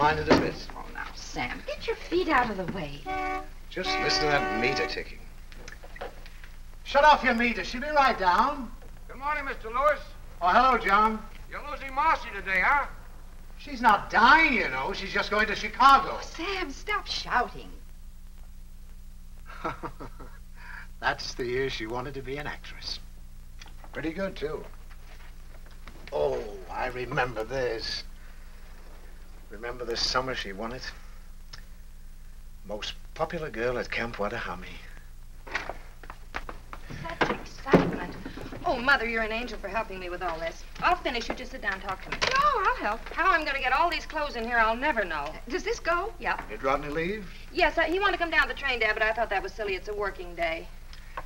mind it a bit. Oh, now, Sam, get your feet out of the way. Just listen to that meter ticking. Shut off your meter. She'll be right down. Good morning, Mr. Lewis. Oh, hello, John. You're losing Marcy today, huh? She's not dying, you know. She's just going to Chicago. Oh, Sam, stop shouting. That's the year she wanted to be an actress. Pretty good, too. Oh, I remember this. Remember the summer she won it? Most popular girl at Camp Wadahami. Such excitement. Oh, Mother, you're an angel for helping me with all this. I'll finish. You just sit down and talk to me. No, I'll help. How I'm going to get all these clothes in here, I'll never know. Does this go? Yeah. Did Rodney leave? Yes, uh, he wanted to come down the train, Dad, but I thought that was silly. It's a working day.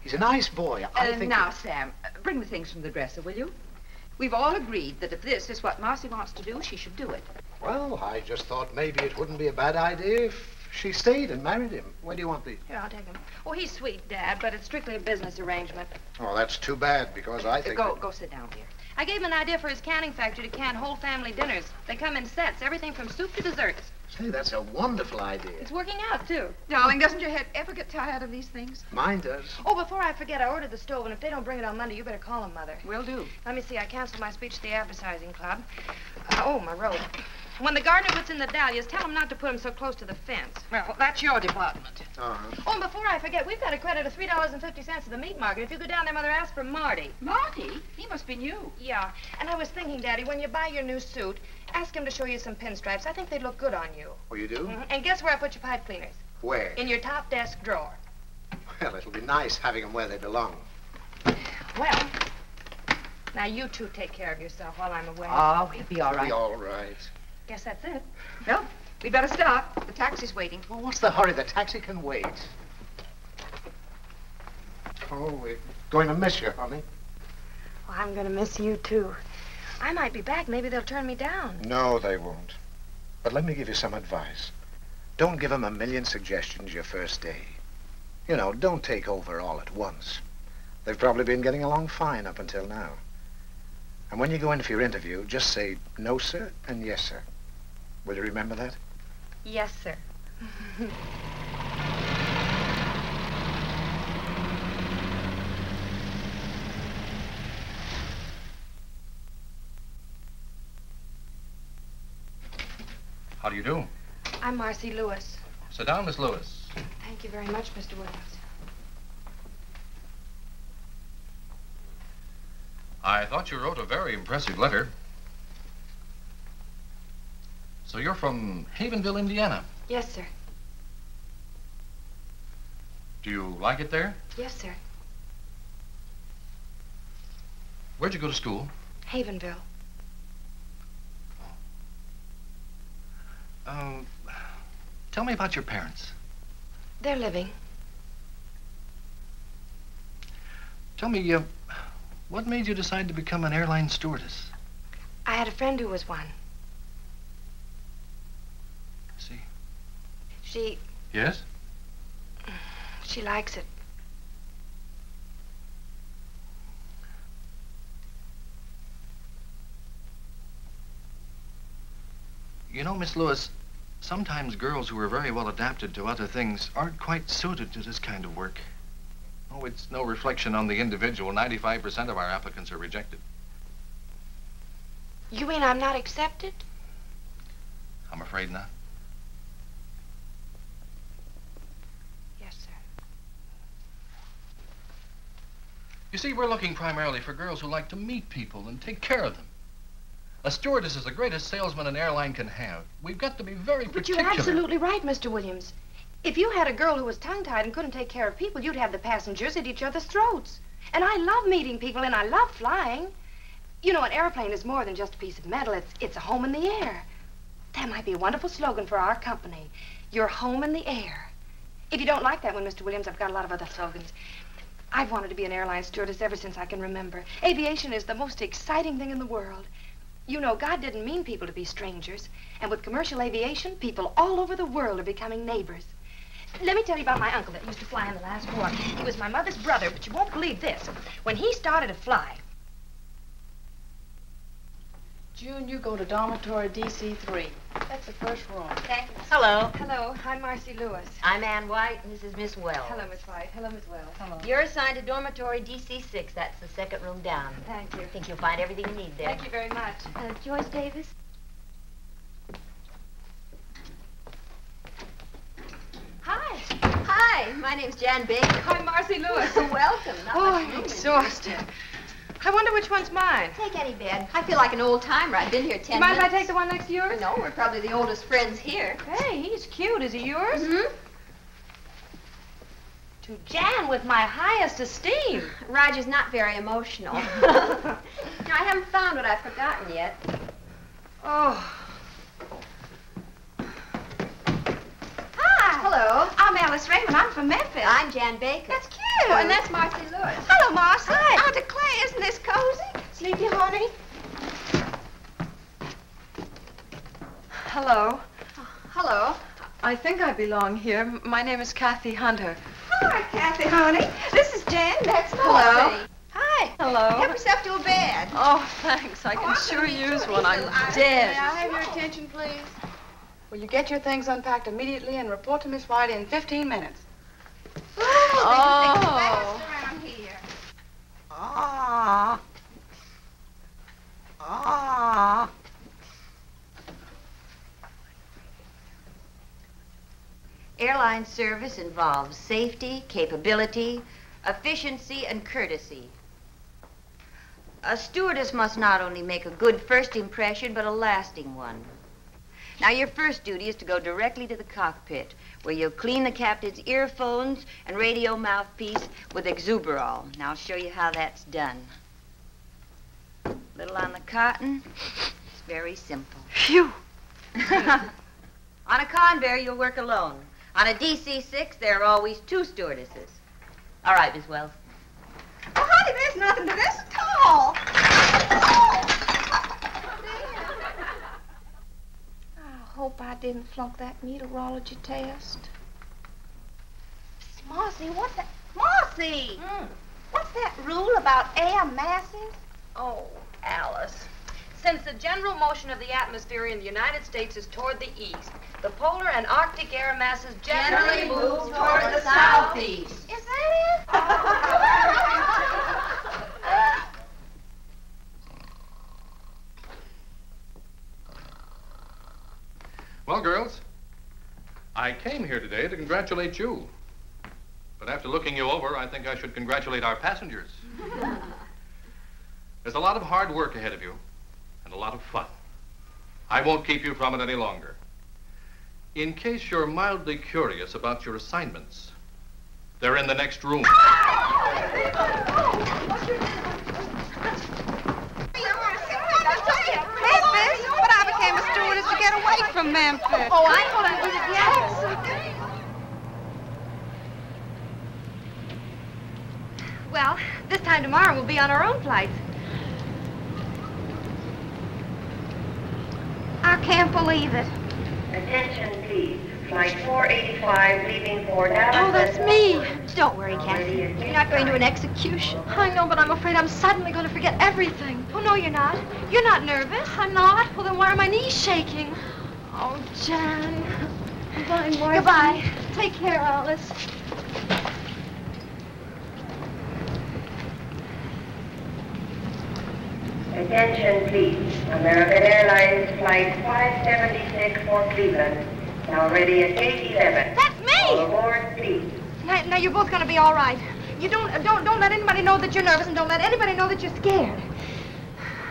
He's a nice boy. I Uh, think. now, Sam, bring the things from the dresser, will you? We've all agreed that if this is what Marcy wants to do, she should do it. Well, I just thought maybe it wouldn't be a bad idea if she stayed and married him. Where do you want these? Here, I'll take them. Oh, he's sweet, Dad, but it's strictly a business arrangement. Oh, that's too bad because I think. go, that- go sit down, dear. I gave him an idea for his canning factory to can whole family dinners. They come in sets, everything from soup to desserts. Say, that's a wonderful idea. It's working out, too. Darling, doesn't your head ever get tired of these things? Mine does. Oh, before I forget, I ordered the stove, and if they don't bring it on Monday, you better call them, Mother. Will do. Let me see. I canceled my speech to the advertising club. Uh, oh, my robe. When the gardener puts in the dahlias, tell him not to put them so close to the fence. Well, that's your department. Uh-huh. Oh, and before I forget, we've got a credit of three dollars and fifty cents at the meat market. If you go down there, Mother, ask for Marty. Marty? He must be new. Yeah. And I was thinking, Daddy, when you buy your new suit, ask him to show you some pinstripes. I think they'd look good on you. Oh, you do? Mhm. And guess where I put your pipe cleaners? Where? In your top desk drawer. Well, it'll be nice having them where they belong. Well, now you two take care of yourself while I'm away. Oh, we'll be all right. He'll be all right. Guess that's it. Well, we'd better start. The taxi's waiting. Well, what's the hurry? The taxi can wait. Oh, we're going to miss you, honey. Well, I'm going to miss you, too. I might be back. Maybe they'll turn me down. No, they won't. But let me give you some advice. Don't give them a million suggestions your first day. You know, don't take over all at once. They've probably been getting along fine up until now. And when you go in for your interview, just say no, sir, and yes, sir. Will you remember that? Yes, sir. How do you do? I'm Marcy Lewis. Sit down, Miss Lewis. Thank you very much, Mr. Williams. I thought you wrote a very impressive letter. So you're from Havenville, Indiana. Yes, sir. Do you like it there? Yes, sir. Where'd you go to school? Havenville. Um, tell me about your parents. They're living. Tell me, uh, what made you decide to become an airline stewardess? I had a friend who was one. See? She Yes? she likes it. You know, Miss Lewis, sometimes girls who are very well adapted to other things aren't quite suited to this kind of work. Oh, it's no reflection on the individual. 95% of our applicants are rejected. You mean I'm not accepted? I'm afraid not. Yes, sir. You see, we're looking primarily for girls who like to meet people and take care of them. A stewardess is the greatest salesman an airline can have. We've got to be very But particular. you're absolutely right, Mr. Williams. If you had a girl who was tongue-tied and couldn't take care of people, you'd have the passengers at each other's throats. And I love meeting people, and I love flying. You know, an airplane is more than just a piece of metal. It's, it's a home in the air. That might be a wonderful slogan for our company. Your home in the air. If you don't like that one, Mr. Williams, I've got a lot of other slogans. I've wanted to be an airline stewardess ever since I can remember. Aviation is the most exciting thing in the world. You know, God didn't mean people to be strangers. And with commercial aviation, people all over the world are becoming neighbors. Let me tell you about my uncle that used to fly in the last war. He was my mother's brother, but you won't believe this. When he started to fly, June, you go to dormitory DC3. That's the first room. Thank you. Hello. Hello, I'm Marcy Lewis. I'm Ann White, and this is Miss Wells. Hello, Miss White. Hello, Miss Wells. Hello. You're assigned to dormitory DC6. That's the second room down. Thank you. I think you'll find everything you need there. Thank you very much. Uh, Joyce Davis? Hi. Hi, my name's Jan Baker. I'm Marcy Lewis. Welcome. Not Oh, much I'm room in exhausted. I wonder which one's mine. Take any bed. I feel like an old timer. I've been here ten Mind if I take the one next to yours? No, we're probably the oldest friends here. Hey, he's cute. Is he yours? Mm-hmm. To Jan with my highest esteem. Roger's not very emotional. now, I haven't found what I've forgotten yet. Oh. Hi. Hello. I'm Alice Raymond. I'm from Memphis. I'm Jan Baker. That's cute. Oh, and that's Marcy Lewis. Hello, Marcy. Hi. I declare, isn't this cozy? Sleepy, honey? Hello. Oh, hello. I think I belong here. My name is Kathy Hunter. Hi, Kathy, honey. This is Jan. That's Marcy. Hello. Hi. Hello. Help yourself to a bed. Oh, thanks. I Oh, can sure use one. I'm. Dead. May I have your attention, please? Will you get your things unpacked immediately and report to Miss White in 15 minutes? Oh. around here. Ah. Ah. Airline service involves safety, capability, efficiency, and courtesy. A stewardess must not only make a good first impression, but a lasting one. Now, your first duty is to go directly to the cockpit, where you'll clean the captain's earphones and radio mouthpiece with exuberol. Now, I'll show you how that's done. A Little on the cotton. It's very simple. Phew. On a Convair, you'll work alone. On a DC-6, there are always two stewardesses. All right, Miss Wells. Oh, honey, there's nothing to this at all. I hope I didn't flunk that meteorology test. Marcy, what the... Marcy! Mm. What's that rule about air masses? Oh, Alice. Since the general motion of the atmosphere in the United States is toward the east, the polar and arctic air masses generally, Generally move toward the southeast. Is that Well, girls, I came here today to congratulate you. But after looking you over, I think I should congratulate our passengers. There's a lot of hard work ahead of you and a lot of fun. I won't keep you from it any longer. In case you're mildly curious about your assignments, they're in the next room. Memphis? But I became a stewardess to get away from Memphis. Oh, I thought I did it yes. Well, this time tomorrow we'll be on our own flights. I can't believe it. Attention, please. Flight 485 leaving for Dallas. Oh, that's me. Don't worry, Kathy. You're not going to an execution. I know, but I'm afraid I'm suddenly going to forget everything. Oh, no, you're not. You're not nervous. I'm not. Well, then why are my knees shaking? Oh, Jan. Goodbye, Marcy. Goodbye. Take care, Alice. Attention, please. American Airlines Flight 576 for Cleveland. Now ready at gate 11. That's All me. aboard, please. Now, now you're both going to be all right. You don't, uh, don't, don't let anybody know that you're nervous, and don't let anybody know that you're scared.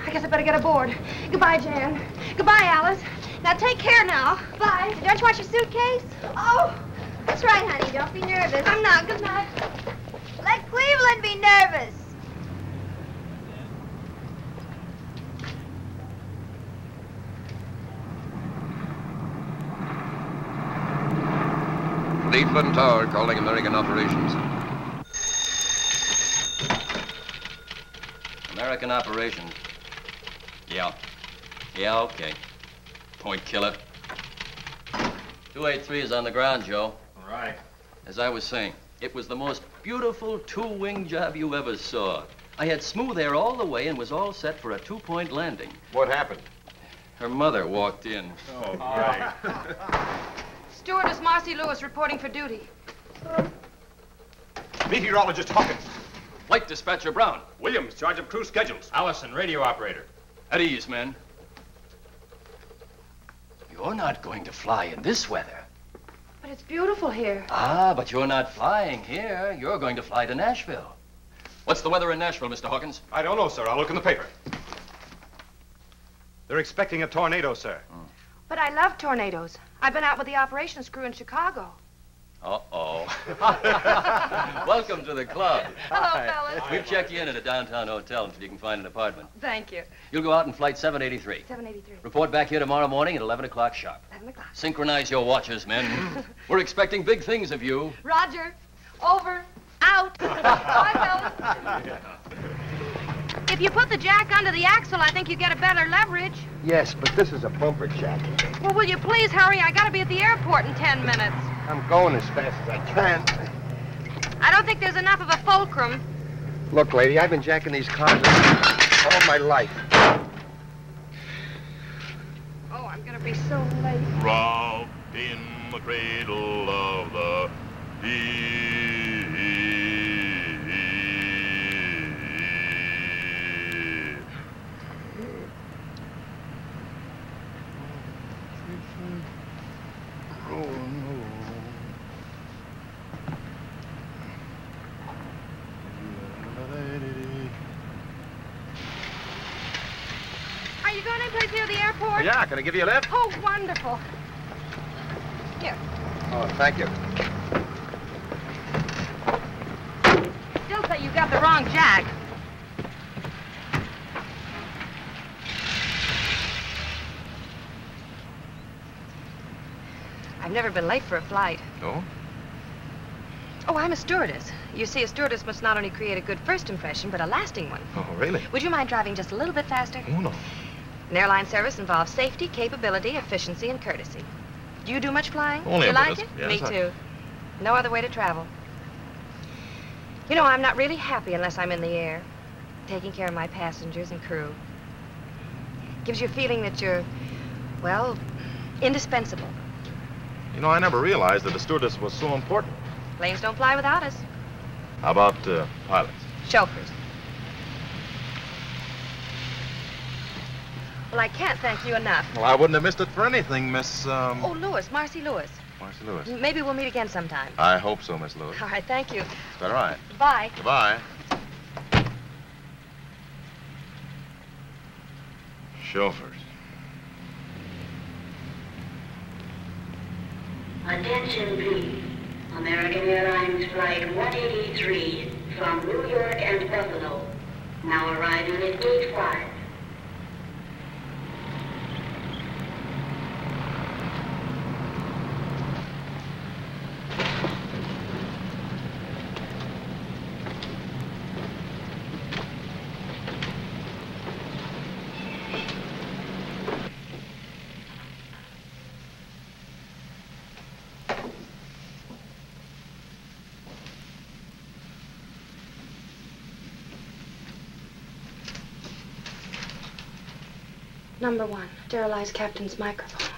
I guess I better get aboard. Goodbye, Jan. Goodbye, Alice. Now take care now. Bye. Don't you want your suitcase? Oh, That's right, honey. Don't be nervous. I'm not. Good night. Let Cleveland be nervous. Cleveland Tower calling American operations. American operations. Yeah. Yeah, okay. Point killer. 283 is on the ground, Joe. All right. As I was saying, it was the most beautiful two-wing job you ever saw. I had smooth air all the way and was all set for a two-point landing. What happened? Her mother walked in. Oh, great. Stewardess Marcy Lewis reporting for duty. Meteorologist Hawkins. Flight dispatcher Brown. Williams, charge of crew schedules. Allison, radio operator. At ease, men. You're not going to fly in this weather. But it's beautiful here. Ah, but you're not flying here. You're going to fly to Nashville. What's the weather in Nashville, Mr. Hawkins? I don't know, sir. I'll look in the paper. They're expecting a tornado, sir. But I love tornadoes. I've been out with the operations crew in Chicago. Uh-oh. Welcome to the club. Hello, fellas. We've checked you in at a downtown hotel until you can find an apartment. Thank you. You'll go out in flight 783. 783. Report back here tomorrow morning at 11 o'clock sharp. 11 o'clock. Synchronize your watches, men. We're expecting big things of you. Roger. Over. Out. Bye, fellas. If you put the jack under the axle, I think you get a better leverage. Yes, but this is a bumper jack. Well, will you please hurry? I gotta be at the airport in 10 minutes. I'm going as fast as I can. I don't think there's enough of a fulcrum. Look, lady, I've been jacking these cars all my life. Oh, I'm gonna be so late. Robbed in the cradle of the deep. Are you going anyplace near the airport? Oh, yeah, can I give you a lift? Oh, wonderful. Here. Oh, thank you. Still say you got the wrong jack. I've never been late for a flight. Oh? Oh, I'm a stewardess. You see, a stewardess must not only create a good first impression, but a lasting one. Oh, really? Would you mind driving just a little bit faster? Oh, no. An airline service involves safety, capability, efficiency, and courtesy. Do you do much flying? Only you like it? Yes, Me I- too. No other way to travel. You know, I'm not really happy unless I'm in the air, taking care of my passengers and crew. Gives you a feeling that you're, well, indispensable. You know, I never realized that a stewardess was so important. Planes don't fly without us. How about uh, pilots? Chauffeurs. Well, I can't thank you enough. Well, I wouldn't have missed it for anything, Miss, um... Oh, Lewis, Marcy Lewis. Marcy Lewis. Maybe we'll meet again sometime. I hope so, Miss Lewis. All right, thank you. That all right? Bye. Goodbye. Chauffeurs. Attention, please. American Airlines Flight 183 from New York and Buffalo. Now arriving at Gate 5. Number one, sterilize captain's microphone.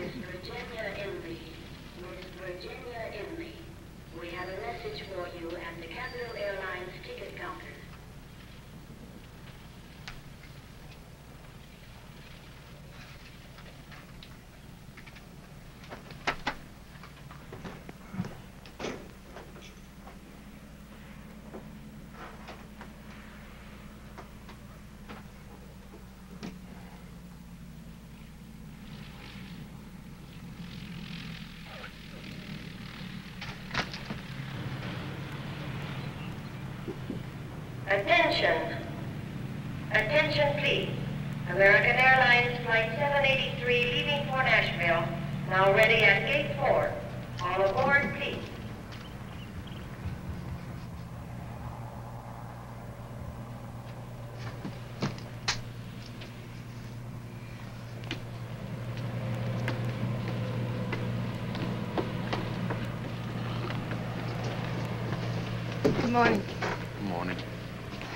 Miss Virginia Inley. Miss Virginia Inley. We have a message for you at the Capital Airlines ticket counter. Attention. Attention, please. American Airlines Flight 783 leaving for Nashville. Now ready at gate 4. All aboard, please. Good morning.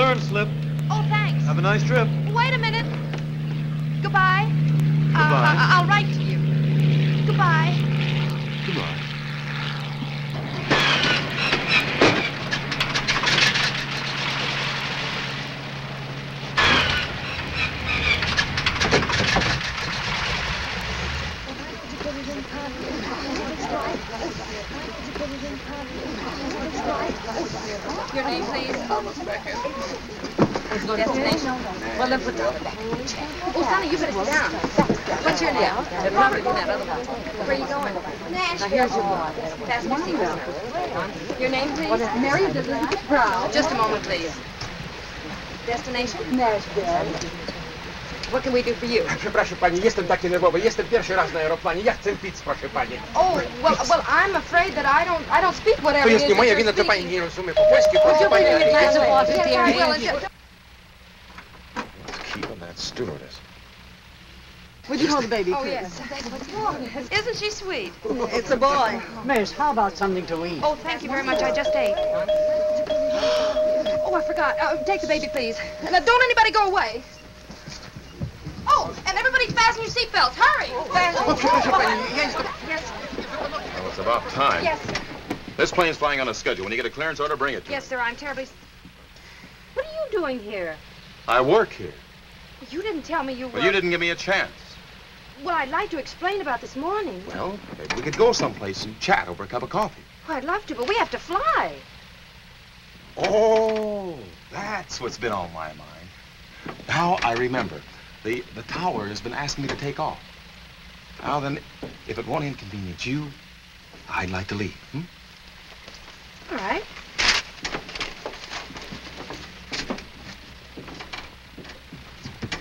clearance slip. Oh, thanks. Have a nice trip. Wait a minute. Goodbye. Uh, Goodbye. I- I'll write to you. Goodbye. Goodbye. Your name, please? Almost back in. Destination? Well, then put down the back. Oh, Sonny, you better sit down. What's your name? They're probably in that other one. Where are you going? Nashville. Now, here's your blood. Fasten your seatbelt. Your name, please? Mary Elizabeth Brown. Just a moment, please. Destination? Nashville. What can we do for you? Przepraszam pani, jestem taki nerwowy. Jestem pierwszy raz na aeroplanie. Ja chcę pić, proszę pani. Oh, well, well, I'm afraid that I don't, I don't speak whatever To it jest is nie that moja you're wina, to pani speaking. nie rozumie po polsku, Would proszę you pani. bring me a glass of ale- water, dear? I will. and ju- Keep on that stewardess. Would you hold the baby, Oh, please? yes. Isn't she sweet? It's a boy. Miss, how about something to eat? Oh, thank you very much. I just ate. Oh, I forgot. Uh, take the baby, please. Now, don't anybody go away. Oh, and everybody fasten your seatbelts. Hurry. O, przepraszam pani, ja jestem... Yes, Well, it's about time. yes, This plane's flying on a schedule. When you get a clearance order, bring it to yes, sir. I'm terribly... What are you doing here? I work here. You didn't tell me you were... Well, you didn't give me a chance. Well, I'd like to explain about this morning. Well, maybe we could go someplace and chat over a cup of coffee. Oh, I'd love to, but we have to fly. Oh, that's what's been on my mind. Now I remember. The, the tower has been asking me to take off. Now then, if it won't inconvenience you, I'd like to leave. Hmm? All right.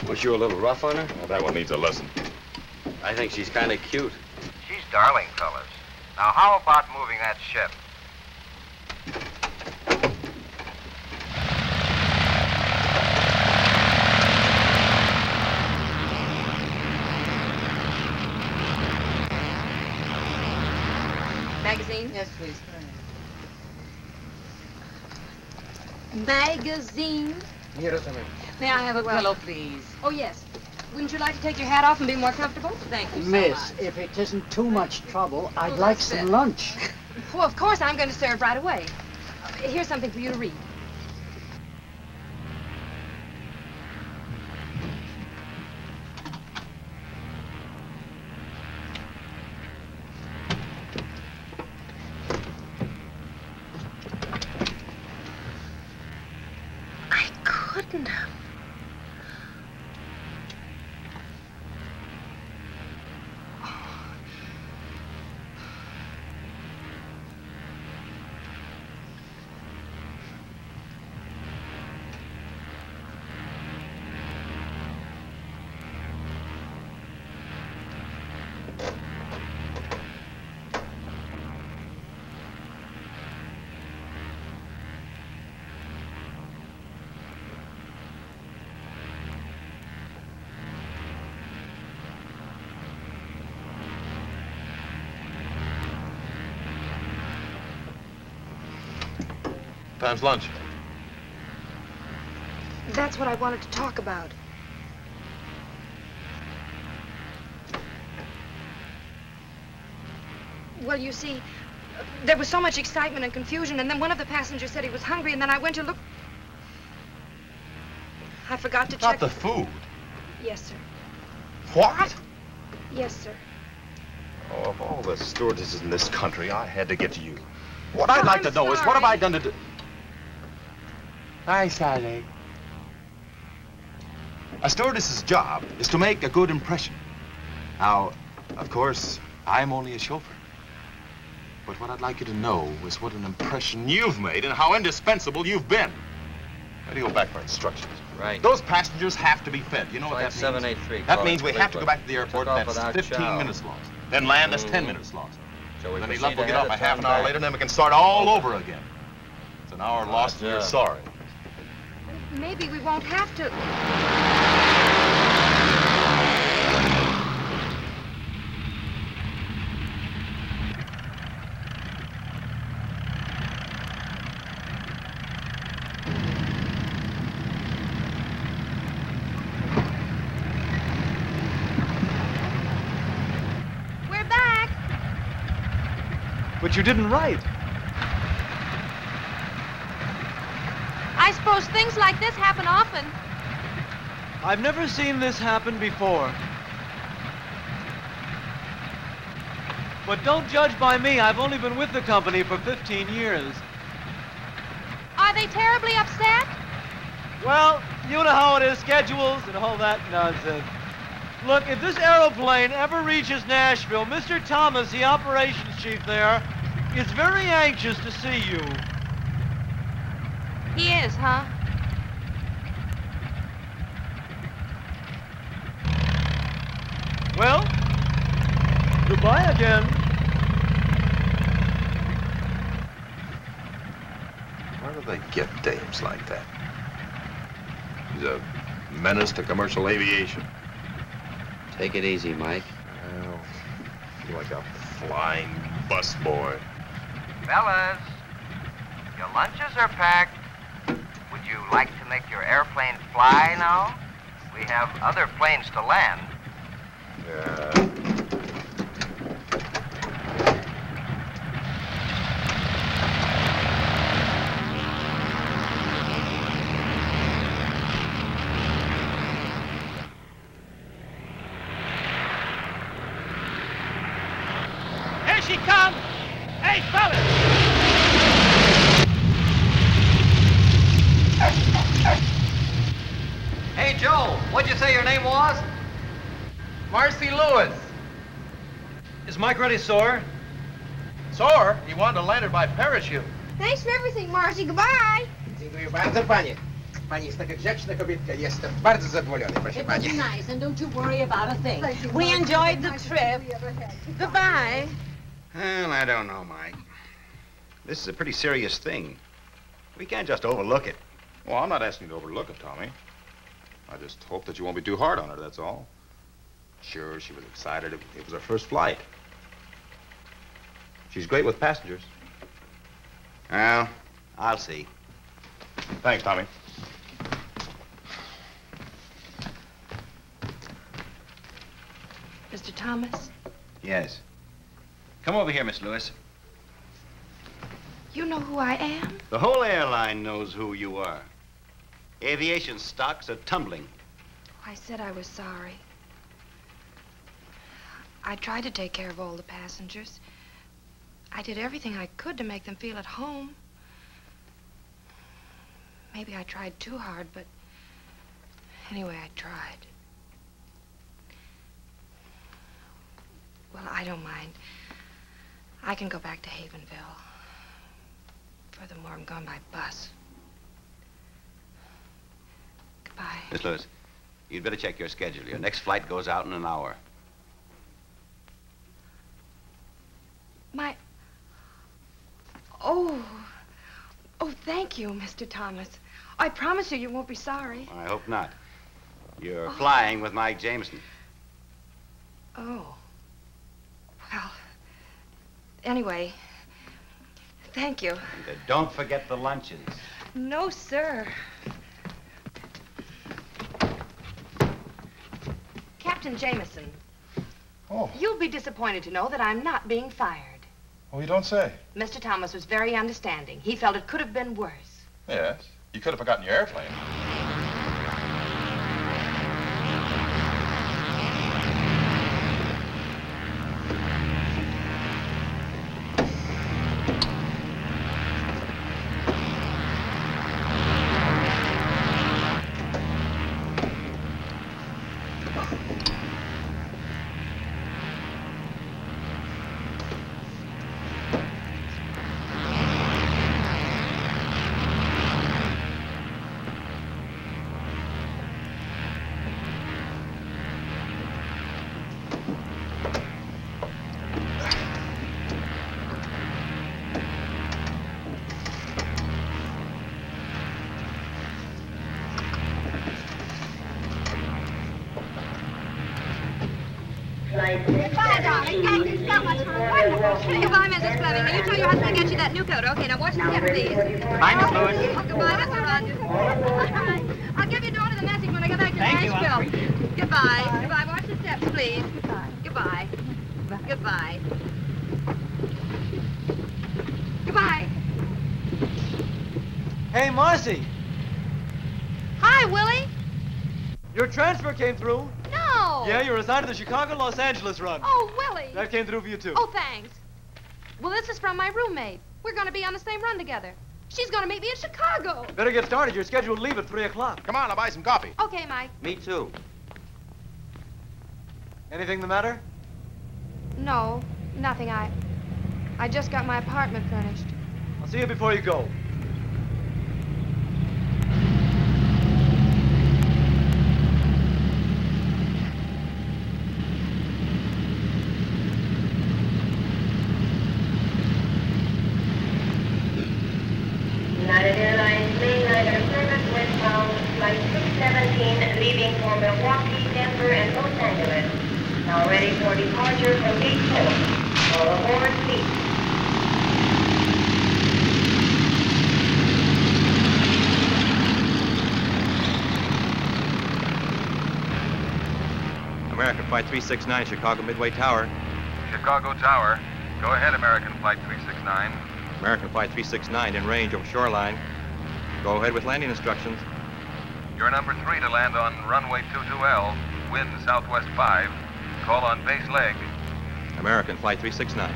Was you a little rough on her? Well, that one needs a lesson. I think she's kind of cute. She's darling, fellas. Now, how about moving that ship? Magazine? Yes, please. Magazine? Nie rozumiem. May I have a pillow, please? Oh, yes. Wouldn't you like to take your hat off and be more comfortable? Thank you so Miss, much. if it isn't too much trouble, I'd Well, like some it. lunch. Well, of course, I'm going to serve right away. Here's something for you to read. Time's lunch. That's what I wanted to talk about. Well, you see, there was so much excitement and confusion, and then one of the passengers said he was hungry, and then I went to look. I forgot to Not check. the food. Yes, sir. What? Yes, sir. Oh, of all the stewardesses in this country, I had to get to you. What I'd like I'm to know is what have I done to do... Hi, Sally. A stewardess's job is to make a good impression. Now, of course, I'm only a chauffeur. But what I'd like you to know is what an impression you've made and how indispensable you've been. Let me go back for instructions. Right. Those passengers have to be fed. You know what Flight that means? 783, That means we have to go back to the airport. Took That's 15 chow. minutes lost. Then land, that's 10 Mhm. minutes lost. Shall we Then any proceed luck, we'll get ahead off a half an hour back? later, and then we can start all over again. It's an hour lost, and you're sorry. Maybe we won't have to. We're back. But you didn't write. I suppose things like this happen often. I've never seen this happen before. But don't judge by me. I've only been with the company for 15 years. Are they terribly upset? Well, you know how it is, schedules and all that nonsense. Look, if this aeroplane ever reaches Nashville, Mr. Thomas, the operations chief there, is very anxious to see you. He is, huh? Well, goodbye again. Where do they get dames like that? He's a menace to commercial aviation. Take it easy, Mike. Well, you're like a flying busboy. Fellas, your lunches are packed. Would you like to make your airplane fly now? We have other planes to land. Yeah. Here she comes! Hey, fellas! Hey, Joe, what'd you say your name was? Marcy Lewis. Is Mike ready, sir? Sore? He wanted to land it by parachute. Thanks for everything, Marcy. Goodbye. Dziękuję bardzo, panie. Pani jest taka grzeczna kobietka. Jestem bardzo zadowolony, proszę It was pani. nice, and don't you worry about a thing. We enjoyed the trip. Goodbye. Well, I don't know, Mike. This is a pretty serious thing. We can't just overlook it. Well, I'm not asking you to overlook it, Tommy. I just hope that you won't be too hard on her, that's all. Sure, she was excited. It, it was her first flight. She's great with passengers. Well, I'll see. Thanks, Tommy. Mr. Thomas, Yes. Come over here, Miss Lewis. you know who I am? The whole airline knows who you are. Aviation stocks are tumbling. I said I was sorry. I tried to take care of all the passengers. I did everything I could to make them feel at home. Maybe I tried too hard, but Anyway, I tried. Well, I don't mind. I can go back to Havenville. Furthermore, I'm going by bus. Goodbye. Miss Lewis, you'd better check your schedule. Your next flight goes out in an hour. My... Oh. Oh, thank you, Mr. Thomas. I promise you, you won't be sorry. I hope not. You're flying with Mike Jameson. Oh. Well, anyway, thank you. And uh, don't forget the luncheons. No, sir. Captain Jameson. Oh. You'll be disappointed to know that I'm not being fired. Oh, you don't say? Mr. Thomas was very understanding. He felt it could have been worse. Yes. You could have forgotten your airplane. Your husband to get you that new coat? Okay, now watch the step, please. Bye, Miss Lewis. Oh, goodbye, Mr. Rogers. All right. I'll give your daughter the message when I get back to Thank you, I'll Goodbye. Goodbye. Watch the steps, please. Goodbye. Goodbye. Goodbye. Goodbye. Hey, Marcy, Hi, Willie. your transfer came through. No. Yeah, you're assigned to the Chicago-Los Angeles run. Oh, Willie. That came through for you, too. Oh, thanks. Well, this is from my roommate. We're going to be on the same run together. She's going to meet me in Chicago. Better get started. You're scheduled to leave at 3 o'clock. Come on, I'll buy some coffee. Okay, Mike. Me too. Anything the matter? No, nothing. I... I just got my apartment furnished. I'll see you before you go. United Airlines mainliner service westbound flight 617 leaving for Milwaukee, Denver, and Los Angeles. Now ready for departure from gate 4. All aboard, please. American Flight 369, Chicago Midway Tower. Chicago Tower. Go ahead, American Flight 369. American Flight 369 in range over shoreline. Go ahead with landing instructions. You're number three to land on runway 22L. Wind southwest 5. Call on base leg. American Flight 369.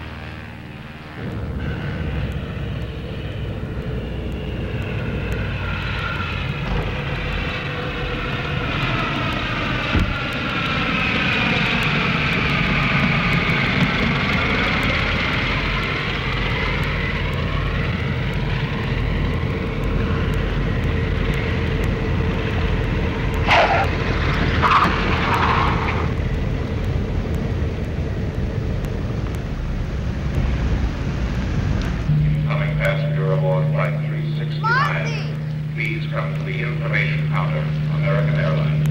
Coming passenger aboard Flight 369. Please come to the information counter, American Airlines.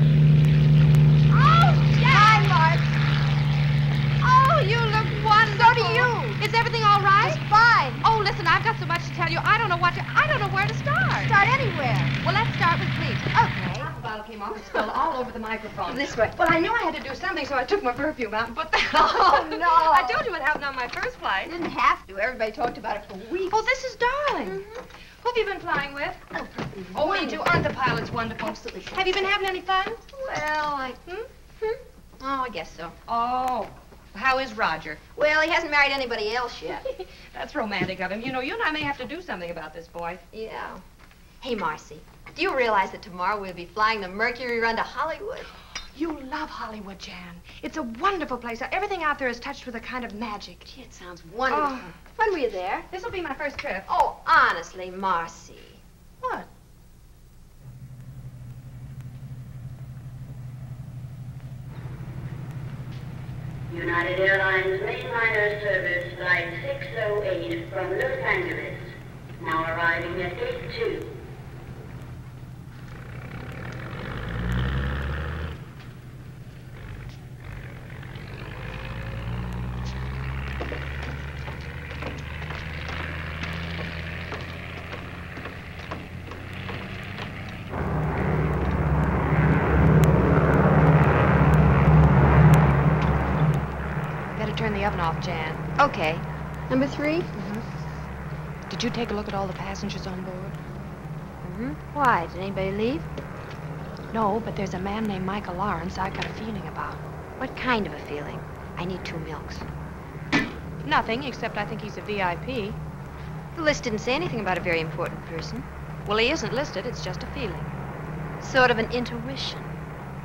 Oh, hi, Mark. Oh, you look wonderful. So do you. Is everything all right? It's fine. Oh, listen, I've got so much to tell you. I don't know what to. I don't know where to start. Start anywhere. Well, let's start with sleep. Okay. The bottle came off and spilled all over the microphone. This way. Well, I knew I had to do something, so I took my perfume out and put that Oh, no. I told you what happened on my first flight. Didn't have to. Everybody talked about it for weeks. Oh, this is darling. Who have you been flying with? Oh, me too. Aren't the pilots wonderful? Absolutely. Have you been having any fun? Well, I. Hmm? Hmm? Oh, I guess so. Oh. How is Roger? Well, he hasn't married anybody else yet. That's romantic of him. You know, you and I may have to do something about this boy. yeah. Hey, Marcy, do you realize that tomorrow we'll be flying the Mercury run to Hollywood? You love Hollywood, Jan. It's a wonderful place. Everything out there is touched with a kind of magic. Gee, it sounds wonderful. Oh. When were you there? This will be my first trip. Oh, honestly, Marcy. What? United Airlines mainliner service flight 608 from Los Angeles. Now arriving at gate 2. Better turn the oven off, Jan. Okay. Number 3 Mm-hmm. Did you take a look at all the passengers on board? Mm-hmm. Why? Did anybody leave? No, but there's a man named Michael Lawrence I got a feeling about. What kind of a feeling? I need two milks. Nothing, except I think he's a VIP. The list didn't say anything about a very important person. Well, he isn't listed. It's just a feeling. Sort of an intuition.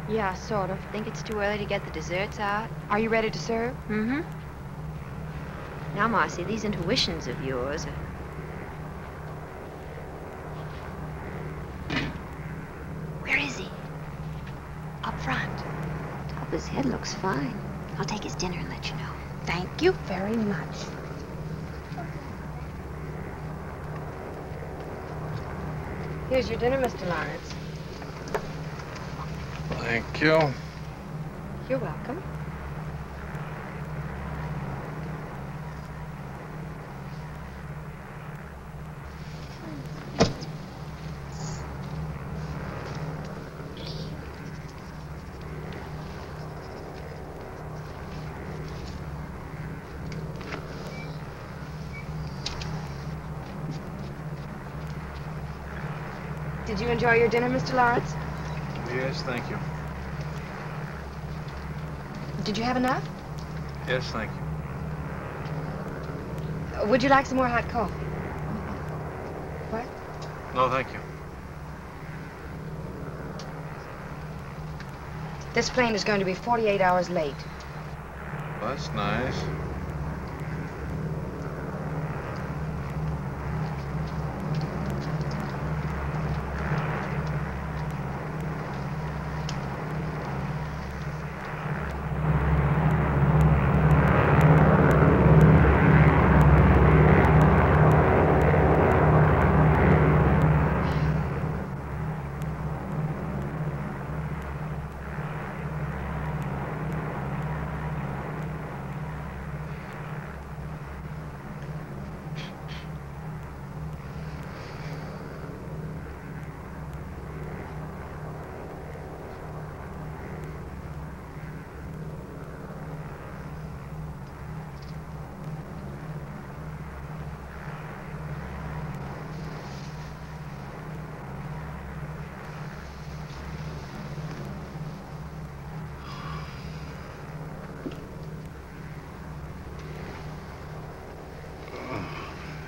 Yeah, sort of. Think it's too early to get the desserts out? Are you ready to serve? Mm-hmm. Now, Marcy, these intuitions of yours are... Where is he? Up front. Top of his head looks fine. I'll take his dinner and let you know. Thank you very much. Here's your dinner, Mr. Lawrence. Thank you. You're welcome. You enjoy your dinner, Mr. Lawrence? Yes, thank you. Did you have enough? Yes, thank you. Uh, Would you like some more hot coffee? What? No, thank you. This plane is going to be 48 hours late. That's nice.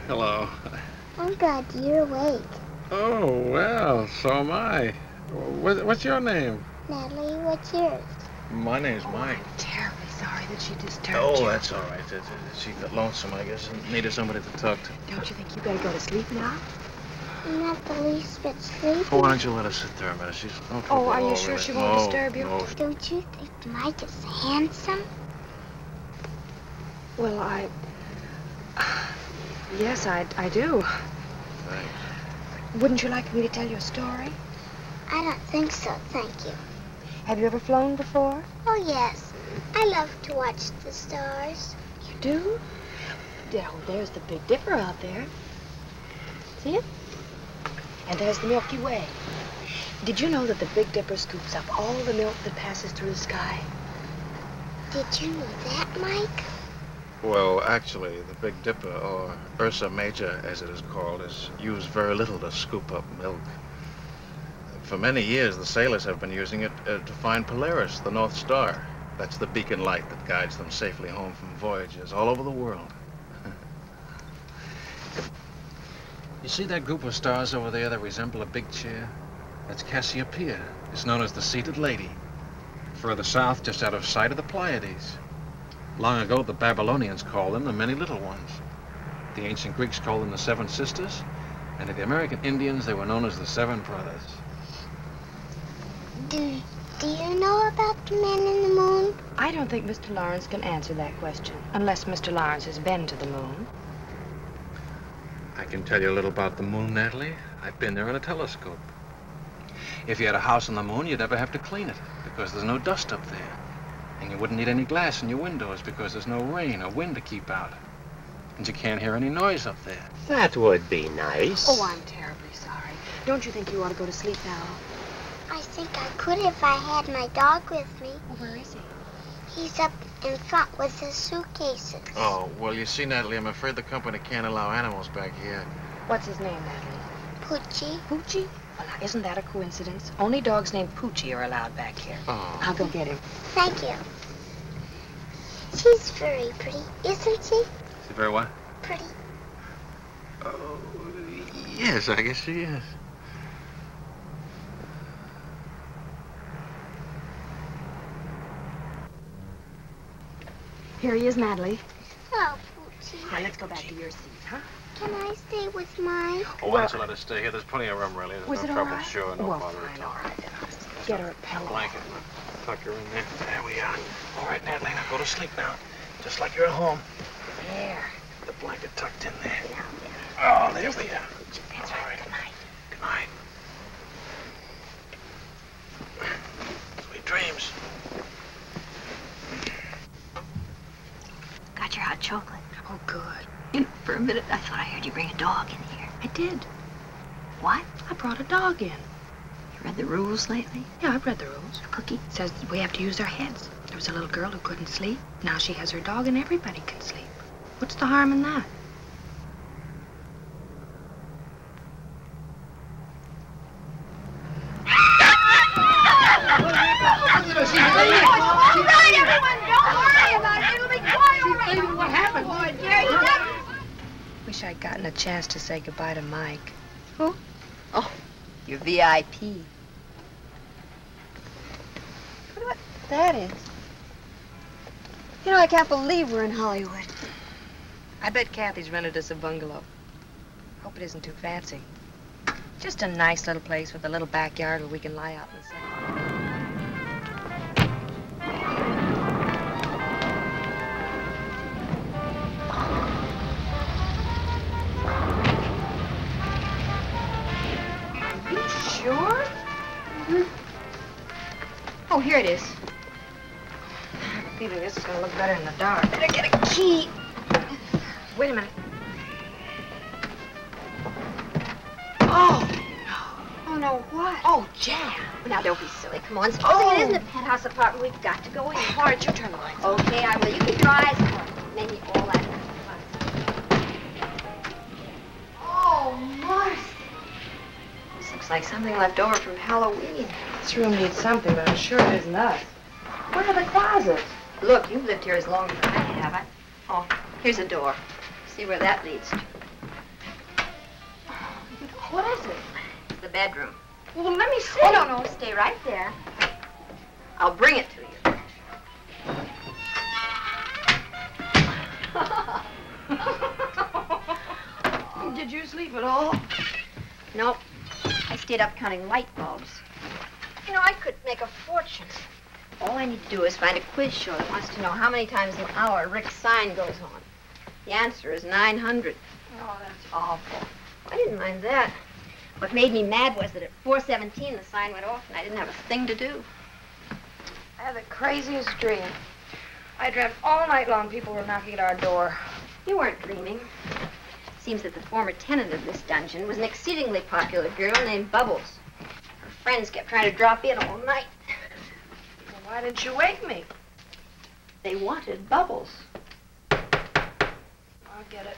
Hello. Oh, God, you're awake. Oh, well, so am I. What's your name? Natalie, what's yours? My name's Mike. i'm Terribly sorry that she disturbed Oh, you. Oh, that's all right. That- that- She got lonesome, I guess, and needed somebody to talk to. Don't you think you better go to sleep now? I'm not the least bit sleepy. Oh, why don't you let her sit there a minute? She's no trouble Oh, are you sure really. she won't No, disturb you? No, Don't you think Mike is handsome? Well, I... Yes, I, I do. Wouldn't you like me to tell you a story? I don't think so, thank you. Have you ever flown before? Oh, yes. I love to watch the stars. You do? Oh, there's the Big Dipper out there. See it? And there's the Milky Way. Did you know that the Big Dipper scoops up all the milk that passes through the sky? Did you know that, Mike? Well, actually, the Big Dipper, or Ursa Major as it is called, is used very little to scoop up milk. For many years, the sailors have been using it uh, to find Polaris, the North Star. That's the beacon light that guides them safely home from voyages all over the world. You see that group of stars over there that resemble a big chair? That's Cassiopeia. It's known as the seated lady. Further south, just out of sight, are the Pleiades. Long ago, the Babylonians called them the many little ones. The ancient Greeks called them the seven sisters. And to the American Indians, they were known as the seven brothers. Do, do you know about the man in the moon? I don't think Mr. Lawrence can answer that question, unless Mr. Lawrence has been to the moon. I can tell you a little about the moon, Natalie. I've been there in a telescope. If you had a house on the moon, you'd never have to clean it, because there's no dust up there. And you wouldn't need any glass in your windows, because there's no rain or wind to keep out. And you can't hear any noise up there. That would be nice. Oh, I'm terribly sorry. Don't you think you ought to go to sleep now? I think I could if I had my dog with me. Well, where is he? He's up in front with his suitcases. Oh, well, you see, Natalie, I'm afraid the company can't allow animals back here. What's his name, Natalie? Poochie. Poochie? Well, now, isn't that a coincidence? Only dogs named Poochie are allowed back here. Oh. I'll go get him. Thank you. She's very pretty, isn't she? Is it very what? Pretty. Oh, yes, I guess she is. Here he is, Natalie. Oh, Poochie. Now, let's go back to your seat, huh? Can I stay with mine? Oh, why don't you let us stay here? There's plenty of room, really. There's Was no it trouble. right? Sure, no Well, bother fine, at all. all right, then I'll get her a pillow. Blanket. Tuck her in there. There we are. All right, Natalie, now go to sleep now. Just like you're at home. There. The blanket tucked in there. Oh, there we are. That's right. Good night. Good night. Sweet dreams. Got your hot chocolate. Oh, good. You know, for a minute, I thought I heard you bring a dog in here. I did. What? I brought a dog in. You read the rules lately? Yeah, I've read the rules. Cookie? It says we have to use our heads. There was a little girl who couldn't sleep. Now she has her dog and everybody can sleep. What's the harm in that? What happened? Wish I'd gotten a chance to say goodbye to Mike. Who? Oh, your VIP. What about that is? You know, I can't believe we're in Hollywood. I bet Kathy's rented us a bungalow. Hope it isn't too fancy. Just a nice little place with a little backyard where we can lie out in the sun. Are you sure? Mm-hmm. Oh, here it is. I have a feeling this is gonna look better in the dark. Better get a key. Wait a minute. Oh, Oh, no, what? oh, Jan. Now, don't be silly. Come on. Supposing Oh. it isn't a penthouse apartment, we've got to go in. Why don't you turn the lights on? Okay, I will. You keep your eyes closed. Maybe all that. Oh, Marcy. Like something left over from Halloween. This room needs something, but I'm sure it isn't us. Where are the closets? Look, you've lived here as long as I have. I... Oh, here's a door. See where that leads to. What is it? It's the bedroom. Well, let me see. Oh, no, no. Stay right there. I'll bring it to you. Did you sleep at all? Nope. Stayed up counting light bulbs. You know, I could make a fortune. All I need to do is find a quiz show that wants to know how many times an hour Rick's sign goes on. The answer is 900. Oh, that's awful. I didn't mind that. What made me mad was that at 417 the sign went off and I didn't have a thing to do. I had the craziest dream. I dreamt all night long people were knocking at our door. You weren't dreaming. Seems that the former tenant of this dungeon was an exceedingly popular girl named Bubbles. Her friends kept trying to drop in all night. Well, why didn't you wake me? They wanted Bubbles. I'll get it.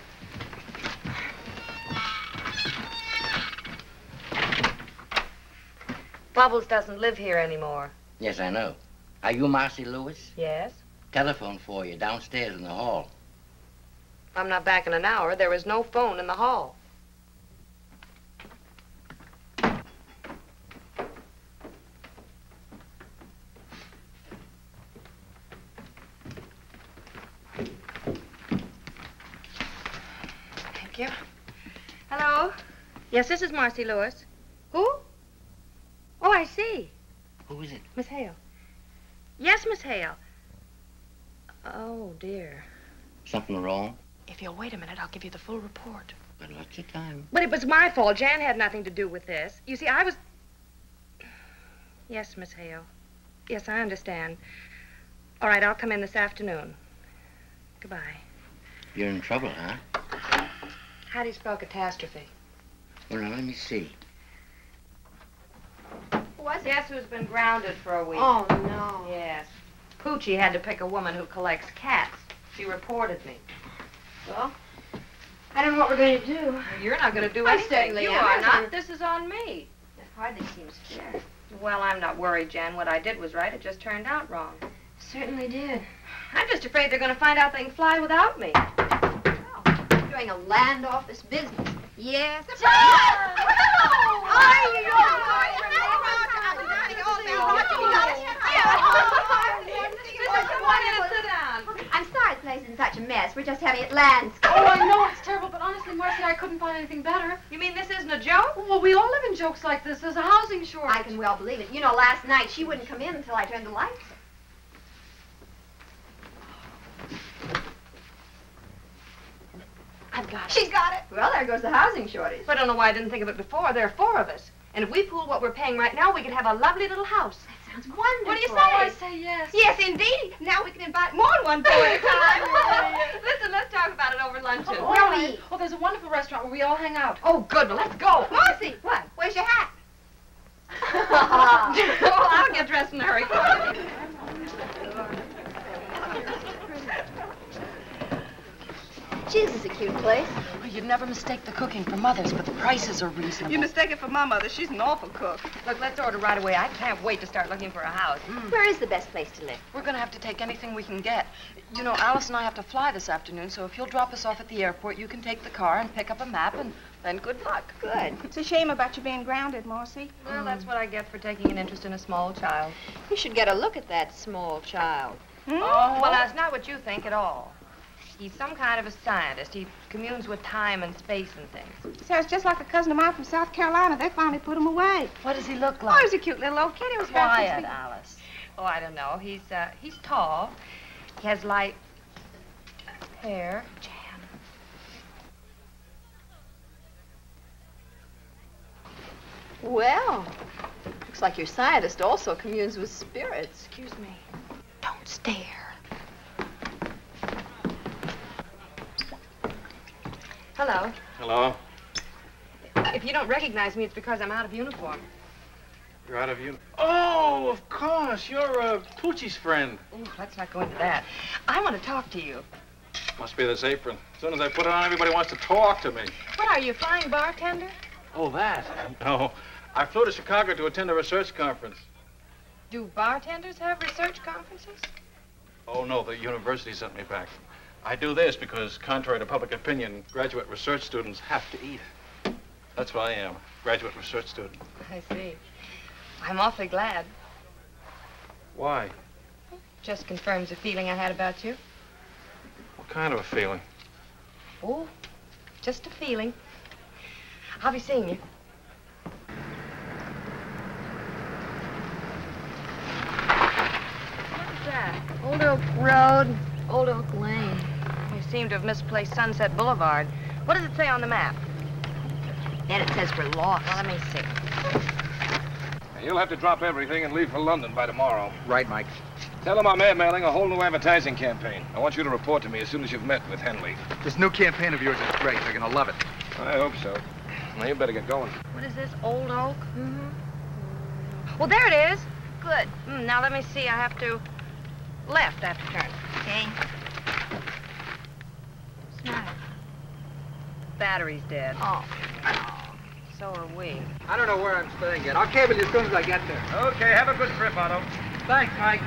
Bubbles doesn't live here anymore. Yes, I know. Are you Marcy Lewis? Yes? Telephone for you downstairs in the hall. If I'm not back in an hour, there is no phone in the hall. Thank you. Hello? Yes, this is Marcy Lewis. Who? Oh, I see. Who is it? Miss Hale. Yes, Miss Hale. Oh, dear. Something wrong? If you'll wait a minute, I'll give you the full report. But lots your time. But it was my fault. Jan had nothing to do with this. You see, I was... Yes, Miss Hale. Yes, I understand. All right, I'll come in this afternoon. Goodbye. You're in trouble, huh? How do you spell catastrophe? Well, now, let me see. What's Guess who's been grounded for a week? Oh, no. Yes. Poochie had to pick a woman who collects cats. She reported me. Well, I don't know what we're going to do. You're not going to do I anything. certainly You are I'm not. gonna- This is on me. It hardly seems fair. Well, I'm not worried, Jan. What I did was right. It just turned out wrong. Certainly did. I'm just afraid they're going to find out they can fly without me. You're doing a land office business. Yes. Oh, Sorry the place is in such a mess. We're just having it landscaped. Oh, I know it's terrible, but honestly, Marcy, I couldn't find anything better. You mean this isn't a joke? Well, we all live in jokes like this. There's a housing shortage. I can well believe it. You know, last night she wouldn't come in until I turned the lights. I've got it. She's got it. Well, there goes the housing shortage. I don't know why I didn't think of it before. There are four of us. And if we pool what we're paying right now, we could have a lovely little house. Sounds wonderful. What do you say? I say yes. Yes, indeed. Now we can invite more than one boy at a time. Listen, let's talk about it over luncheon. Oh, Where we right. Oh, there's a wonderful restaurant where we all hang out. Oh, good. Well, let's go. Marcy, what? Where's your hat? well, I'll get dressed in a hurry. Is a cute place. You'd never mistake the cooking for Mother's, but the prices are reasonable. You mistake it for my mother. She's an awful cook. Look, let's order right away. I can't wait to start looking for a house. Mm. Where is the best place to live? We're going to have to take anything we can get. You know, Alice and I have to fly this afternoon, so if you'll drop us off at the airport, you can take the car and pick up a map, and then good luck. Good. It's a shame about you being grounded, Marcy. Well, that's what I get for taking an interest in a small child. You should get a look at that small child. Hmm? Oh, well, that's not what you think at all. He's some kind of a scientist. He communes with time and space and things. Sounds just like a cousin of mine from South Carolina. They finally put him away. What does he look like? Oh, like? he's a cute little old kid. He was Quiet, Alice. Oh, I don't know. He's uh, he's tall. He has light hair. Well, looks like your scientist also communes with spirits. Excuse me. Don't stare. Hello. Hello. If you don't recognize me, it's because I'm out of uniform. You're out of uniform. Oh, of course. You're uh, Poochie's friend. Ooh, let's not go into that. I want to talk to you. Must be this apron. As soon as I put it on, everybody wants to talk to me. What are you, flying bartender? Oh, that? No. I flew to Chicago to attend a research conference. Do bartenders have research conferences? Oh, no, the university sent me back. I do this because, contrary to public opinion, graduate research students have to eat. That's what I am, graduate research student. I see. I'm awfully glad. Why? Just confirms a feeling I had about you. What kind of a feeling? Oh, just a feeling. I'll be seeing you. What's that? Old Oak Road, Old Oak Lane. You seem to have misplaced Sunset Boulevard. What does it say on the map? Then it says we're lost. Well, let me see. You'll have to drop everything and leave for London by tomorrow. Right, Mike. Tell them I'm airmailing a whole new advertising campaign. I want you to report to me as soon as you've met with Henley. This new campaign of yours is great. They're gonna love it. I hope so. Now, you better get going. What is this, Old Oak? Mm-hmm. Well, there it is. Good. Mm, now let me see. I have to left after turn. Okay. Smile. Battery's dead. Oh. So are we. I don't know where I'm staying yet. I'll cable you as soon as I get there. Okay, have a good trip, Otto. Thanks, Mike.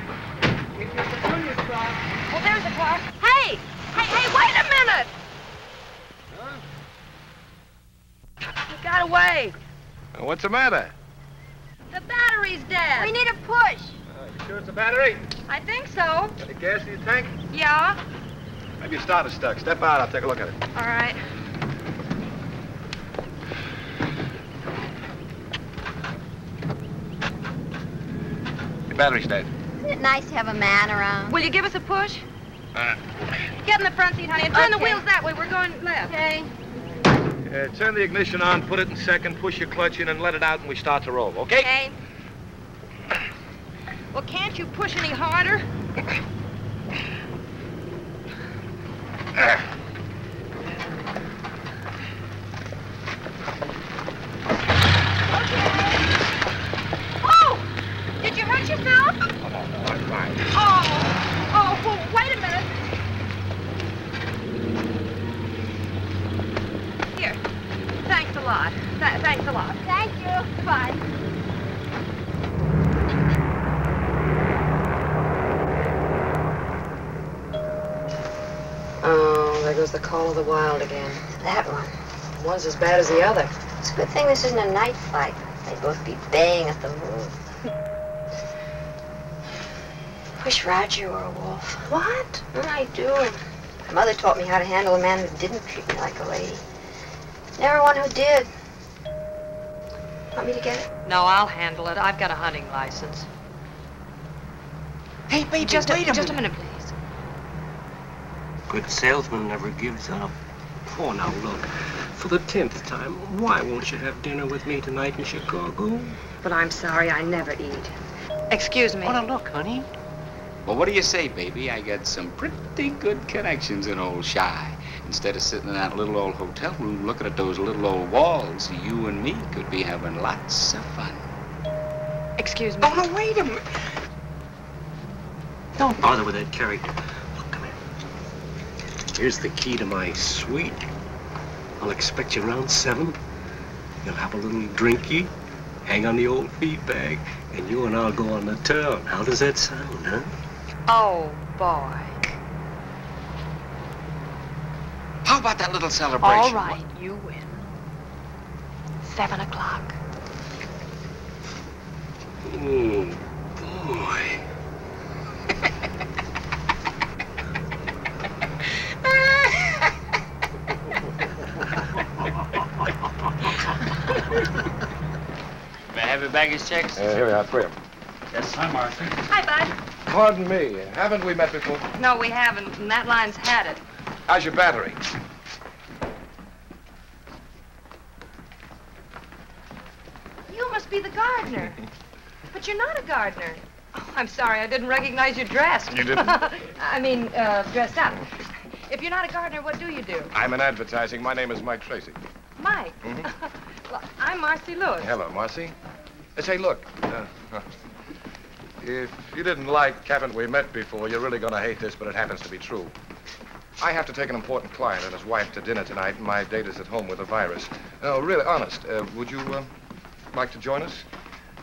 If you're Petunia style. Oh, there's a car. Hey! Hey, hey, wait a minute! Huh? He got away. What's the matter? The battery's dead. We need a push. Uh, you sure it's a battery? I think so. Any gas in your tank? Yeah. Maybe your starter's stuck. Step out, I'll take a look at it. All right. Your battery's dead. Isn't it nice to have a man around? Will you give us a push? Uh. Get in the front seat, honey, and turn okay. the wheels that way. We're going left. Okay. Uh, turn the ignition on, put it in second, push your clutch in, and let it out, and we start to roll, okay? Okay. Well, can't you push any harder? Thanks a lot. Th- thanks a lot. Thank you. Goodbye. Oh, there goes the call of the wild again. That one. One's as bad as the other. It's a good thing this isn't a night flight. They'd both be baying at the moon. Wish Roger were a wolf. What? I do. My mother taught me how to handle a man who didn't treat me like a lady. Never one who did. Want me to get it? No, I'll handle it. I've got a hunting license. Hey, baby, Just wait a, a just a minute. minute, please. Good salesman never gives up. Oh, now look. For the tenth time, why won't you have dinner with me tonight in Chicago? But I'm sorry, I never eat. Excuse me. Oh, now look, honey. Well, what do you say, baby? I got some pretty good connections in old Chi. Instead of sitting in that little old hotel room looking at those little old walls, you and me could be having lots of fun. Excuse me. Oh, no, wait a minute. Don't bother with that character. Look. Here's the key to my suite. I'll expect you around seven. You'll have a little drinky, hang on the old feed bag, and you and I'll go on the town. How does that sound, huh? Oh, boy. How about that little celebration? All right, you win. Seven o'clock. Oh, boy. May I have your baggage checks? Uh, here we are, three of them. Yes, hi, Marcy. Hi, Bud. Pardon me, haven't we met before? No, we haven't, and that line's had it. How's your battery? You must be the gardener. But you're not a gardener. Oh, I'm sorry, I didn't recognize you dressed. You didn't? I mean, uh, dressed up. If you're not a gardener, what do you do? I'm in advertising. My name is Mike Tracy. Mike. Mhm. well, I'm Marcy Lewis. Hello, Marcy. Uh, say, look, uh, if you didn't like haven't we met before, you're really going to hate this, but it happens to be true. I have to take an important client and his wife to dinner tonight, and my date is at home with a virus. No, really, honest, uh, would you uh, like to join us?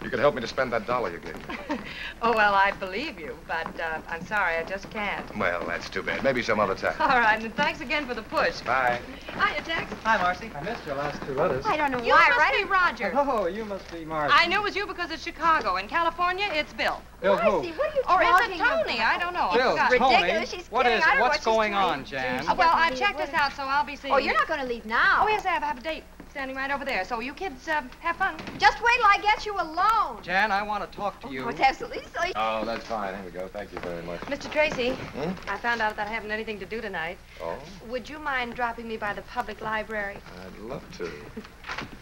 You could help me to spend that dollar you gave me. Oh, well, I believe you, but uh, I'm sorry, I just can't. Well, that's too bad. Maybe some other time. All right, and thanks again for the push. Bye. Hiya, Tex. Hi, Marcy. I missed your last two letters. I don't know You why, must right? be Roger. Oh, you must be Marcy. I knew it was you because it's Chicago. In California, it's Bill. Bill who? What are you Or is it Tony? about? I don't know. Bill, I forgot. Tony. ridiculous. She's What kidding. is I don't know what's what going trying on, Jan? do. Well, I've checked us out, so I'll be seeing Oh, you. you're not going to leave now. Oh, yes, I have. I have a date standing right over there. So you kids uh, have fun. Just wait till I get you alone. Jan, I want to talk to you. Oh, it's absolutely silly. Oh, that's fine. Here we go. Thank you very much. Mr. Tracy, Hmm? I found out that I haven't anything to do tonight. Oh, Would you mind dropping me by the public library? I'd love to.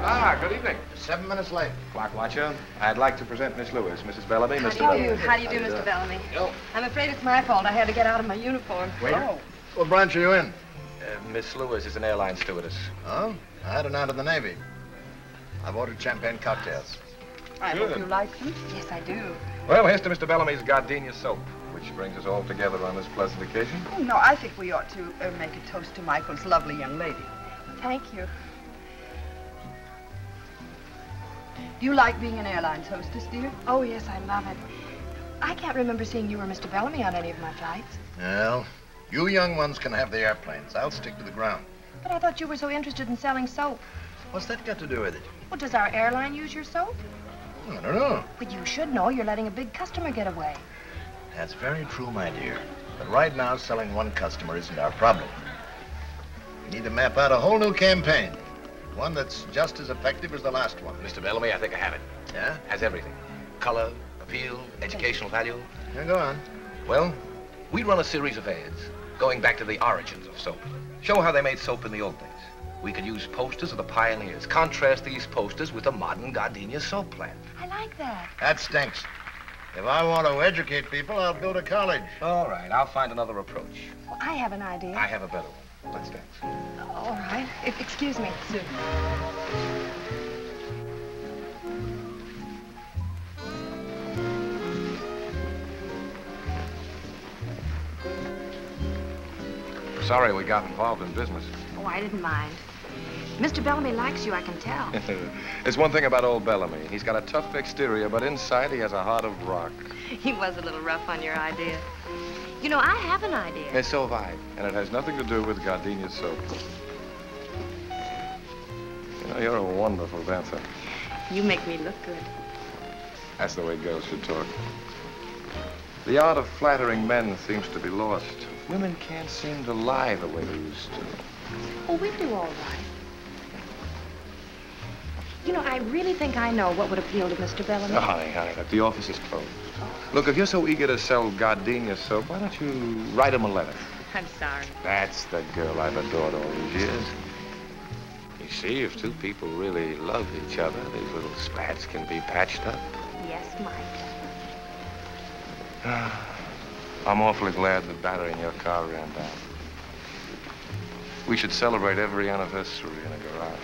Ah, good evening. Seven minutes late. Clock watcher. I'd like to present Miss Lewis, Mrs. Bellamy, How Mr. do you do? How do you do, Mr. Bellamy? Yo. I'm afraid it's my fault. I had to get out of my uniform. Wait. What branch are you in? Uh, Miss Lewis is an airline stewardess. Oh, I had an out of the Navy. I've ordered champagne cocktails. I Good. hope you like them. Yes, I do. Well, here's to Mr. Bellamy's gardenia soap, which brings us all together on this pleasant occasion. Oh, no, I think we ought to uh, make a toast to Michael's lovely young lady. Thank you. Do you like being an airlines hostess, dear? Oh, yes, I love it. I can't remember seeing you or Mr. Bellamy on any of my flights. Well, you young ones can have the airplanes. I'll stick to the ground. But I thought you were so interested in selling soap. What's that got to do with it? Well, does our airline use your soap? I don't know. But you should know you're letting a big customer get away. That's very true, my dear. But right now, selling one customer isn't our problem. We need to map out a whole new campaign. One that's just as effective as the last one. Mr. Bellamy, I think I have it. Yeah? Has everything. Color, appeal, educational value. Yeah, go on. Well, we run a series of ads going back to the origins of soap. Show how they made soap in the old days. We could use posters of the pioneers. Contrast these posters with the modern gardenia soap plant. I like that. That stinks. If I want to educate people, I'll go to college. All right, I'll find another approach. Well, I have an idea. I have a better one. Let's dance. All right. If, excuse me. Sue. Sorry we got involved in business. Oh, I didn't mind. Mr. Bellamy likes you, I can tell. There's one thing about old Bellamy. He's got a tough exterior, but inside he has a heart of rock. he was a little rough on your idea. You know, I have an idea. And so have I. And it has nothing to do with gardenia soap. You know, you're a wonderful dancer. You make me look good. That's the way girls should talk. The art of flattering men seems to be lost. Women can't seem to lie the way they used to. Oh, we do all right. You know, I really think I know what would appeal to Mr. Bellamy. Oh, honey, honey, look, the office is closed. Look, if you're so eager to sell gardenia soap, why don't you write him a letter? I'm sorry. That's the girl I've adored all these years. You see, if two people really love each other, these little spats can be patched up. Yes, Mike. I'm awfully glad the battery in your car ran down. We should celebrate every anniversary in a garage.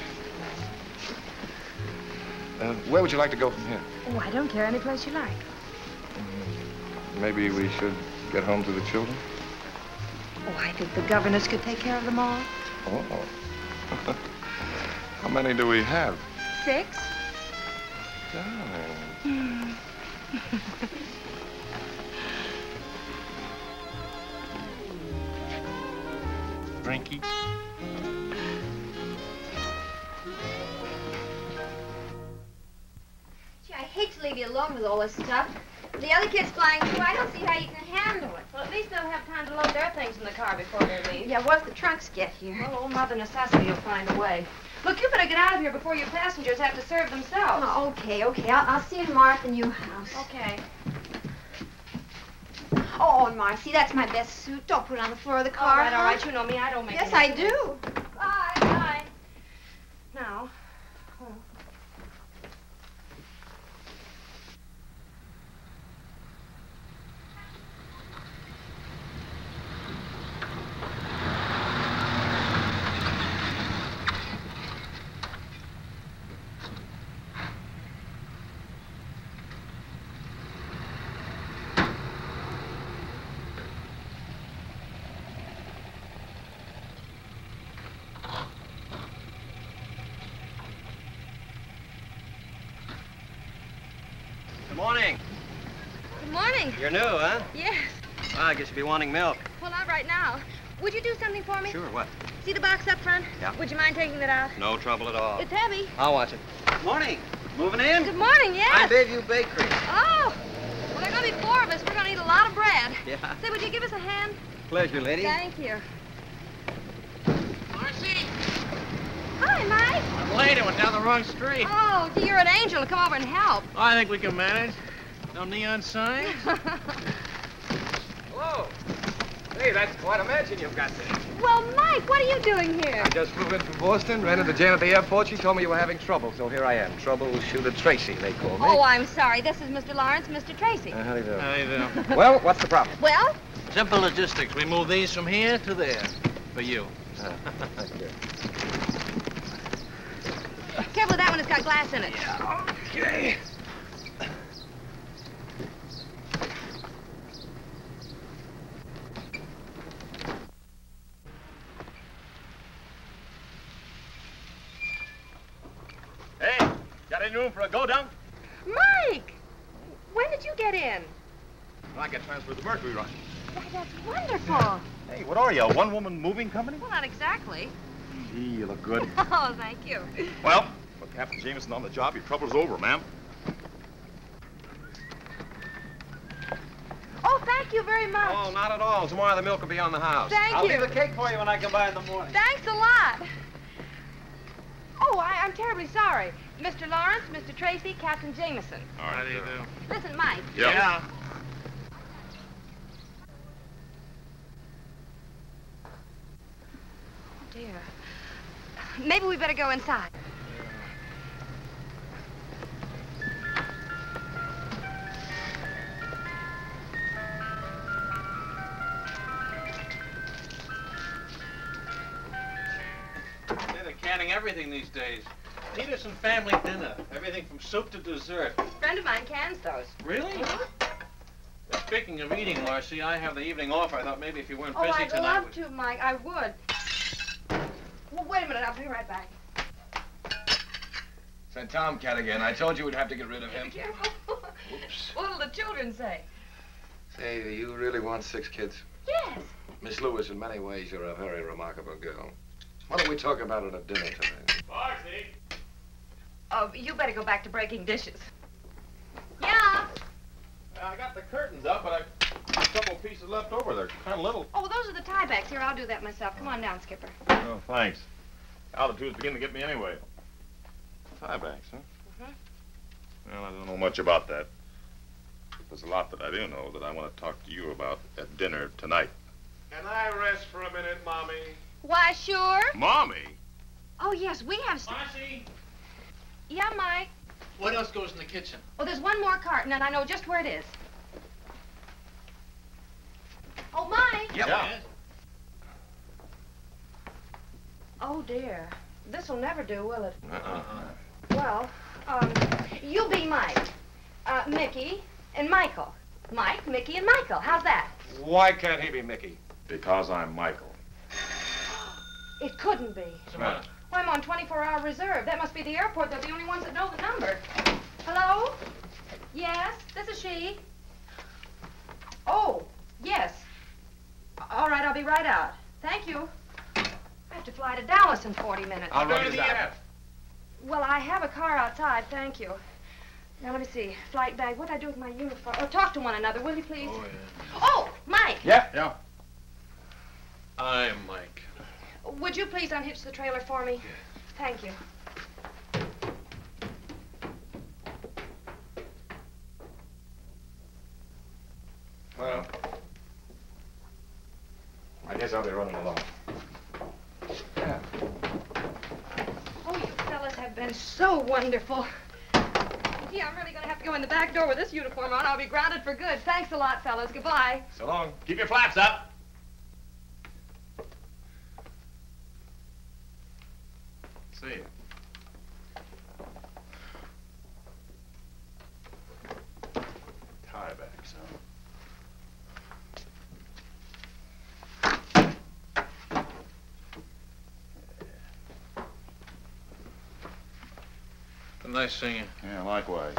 Uh, where would you like to go from here? Oh, I don't care any place you like. Mm, maybe we should get home to the children? Oh, I think the governess could take care of them all. Oh. How many do we have? Six? Darling. Drinky. Gee, I hate to leave you alone with all this stuff. The other kids flying too. I don't see how you can handle it. Well, at least they'll have time to load their things in the car before they leave. Yeah, what if the trunks get here? Well, old Mother Necessity will find a way. Look, you better get out of here before your passengers have to serve themselves. Oh, okay, okay. I'll, I'll see you tomorrow at the new house. Okay. Oh, and Marcy, that's my best suit. Don't put it on the floor of the car. All right, all right. You know me. I don't make Yes, I do. Bye. Bye. Now. oh. Good morning. Good morning. You're new, huh? Yes. Well, I guess you'll be wanting milk. Well, not right now. Would you do something for me? Sure, what? See the box up front? Yeah. Would you mind taking that out? No trouble at all. It's heavy. I'll watch it. Good Morning. Moving in? Good morning, yes. I'm Bayview Bakery. Oh. Well, there are going to be four of us. We're going to eat a lot of bread. Yeah. Say, would you give us a hand? Pleasure, lady. Thank you. Marcy! Hi, Mike. I'm late. I went down the wrong street. Oh, gee, you're an angel to come over and help. I think we can manage. No neon signs? Hello. Hey, that's quite a mansion you've got there. well, Mike, what are you doing here? I just flew in from Boston, ran into Jane at the airport. She told me you were having trouble, so here I am. Troubleshooter Tracy, they call me. Oh, I'm sorry. This is Mr. Lawrence, Mr. Tracy. Uh, how do you do? How do you do? well, what's the problem? Well, Simple logistics. We move these from here to there. For you. careful with that one. It's got glass in it. Yeah, Okay. Hey, got any room for a go-dunk? Mike! When did you get in? I got transferred to Mercury Run. Why, that's wonderful. Hey, what are you, a one-woman moving company? Well, not exactly. Gee, you look good. Oh, thank you. Well, with Captain Jameson on the job, your trouble's over, ma'am. Oh, thank you very much. Oh, not at all. Tomorrow the milk will be on the house. Thank I'll you. leave the cake for you when I come by in the morning. Thanks a lot. Oh, I, I'm terribly sorry. Mr. Lawrence, Mr. Tracy, Captain Jameson. All right, How do you do? Listen, Mike. Yeah. Oh, dear. Maybe we better go inside. Say, They're canning everything these days. Meet us in family dinner. Everything from soup to dessert. A friend of mine cans those. Really? Well, Speaking of eating, Marcy, I have the evening off. I thought maybe if you weren't Oh, busy I'd tonight. love to, Mike. I would. Well, wait a minute. I'll be right back. It's that Tomcat again. I told you we'd have to get rid of him. Be careful. What'll the children say? Say, do you really want six kids? Yes. Miss Lewis, in many ways, you're a very remarkable girl. Why don't we talk about it at dinner today? Marcy! Oh, you better go back to breaking dishes. Yeah. I got the curtains up, but I have a couple pieces left over. They're kind of little. Oh, those are the tiebacks. Here, I'll do that myself. Come on down, Skipper. Oh, thanks. The altitude's beginning to get me anyway. Tiebacks, huh? Mhm. Well, I don't know much about that. There's a lot that I do know that I want to talk to you about at dinner tonight. Can I rest for a minute, Mommy? Why, sure. Mommy? Oh, yes, we have... St- Marcy? Yeah, Mike. What else goes in the kitchen? Oh, there's one more carton, and I know just where it is. Oh, Mike. Yeah. Oh, dear. This'll never do, will it? Uh-uh. Well, um, you be Mike, uh, Mickey, and Michael. Mike, Mickey, and Michael. How's that? Why can't he be Mickey? Because I'm Michael. It couldn't be. What's the matter? Well, I'm on 24-hour reserve. That must be the airport. They're the only ones that know the number. Hello? Yes, this is she. Oh, yes. All right, I'll be right out. Thank you. I have to fly to Dallas in 40 minutes. I'll run you down. Well, I have a car outside, thank you. Now, let me see. Flight bag. What'd I do with my uniform? Oh, talk to one another, will you, please? Oh, yeah. Oh, Mike. Yeah, yeah. I'm Mike. Would you please unhitch the trailer for me? Thank you. Well, I guess I'll be running along. Yeah. Oh, you fellas have been so wonderful. Gee, I'm really gonna have to go in the back door with this uniform on. I'll be grounded for good. Thanks a lot, fellas. Goodbye. So long. Keep your flaps up. See you. Tiebacks, huh? Nice seeing you. Yeah, likewise.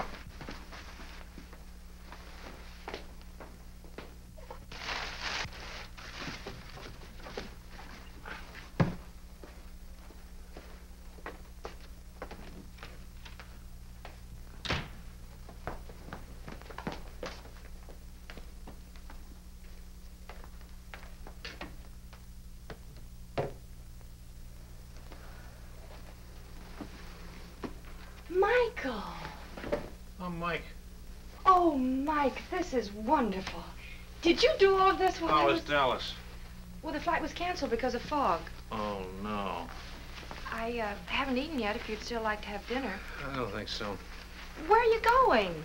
Michael. I'm Mike. Oh, Mike, this is wonderful. Did you do all of this while I was... Dallas? Well, the flight was canceled because of fog. Oh, no. I uh, haven't eaten yet if you'd still like to have dinner. I don't think so. Where are you going?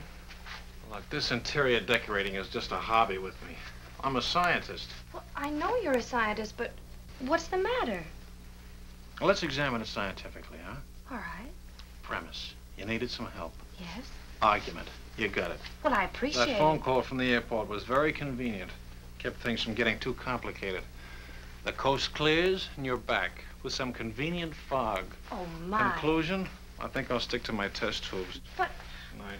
Look, this interior decorating is just a hobby with me. I'm a scientist. Well, I know you're a scientist, but what's the matter? Well, let's examine it scientifically, huh? All right. Premise. You needed some help. Yes? Argument. You got it. Well, I appreciate That phone call from the airport was very convenient. Kept things from getting too complicated. The coast clears and you're back with some convenient fog. Oh, my. Conclusion? I think I'll stick to my test tubes. But... Night.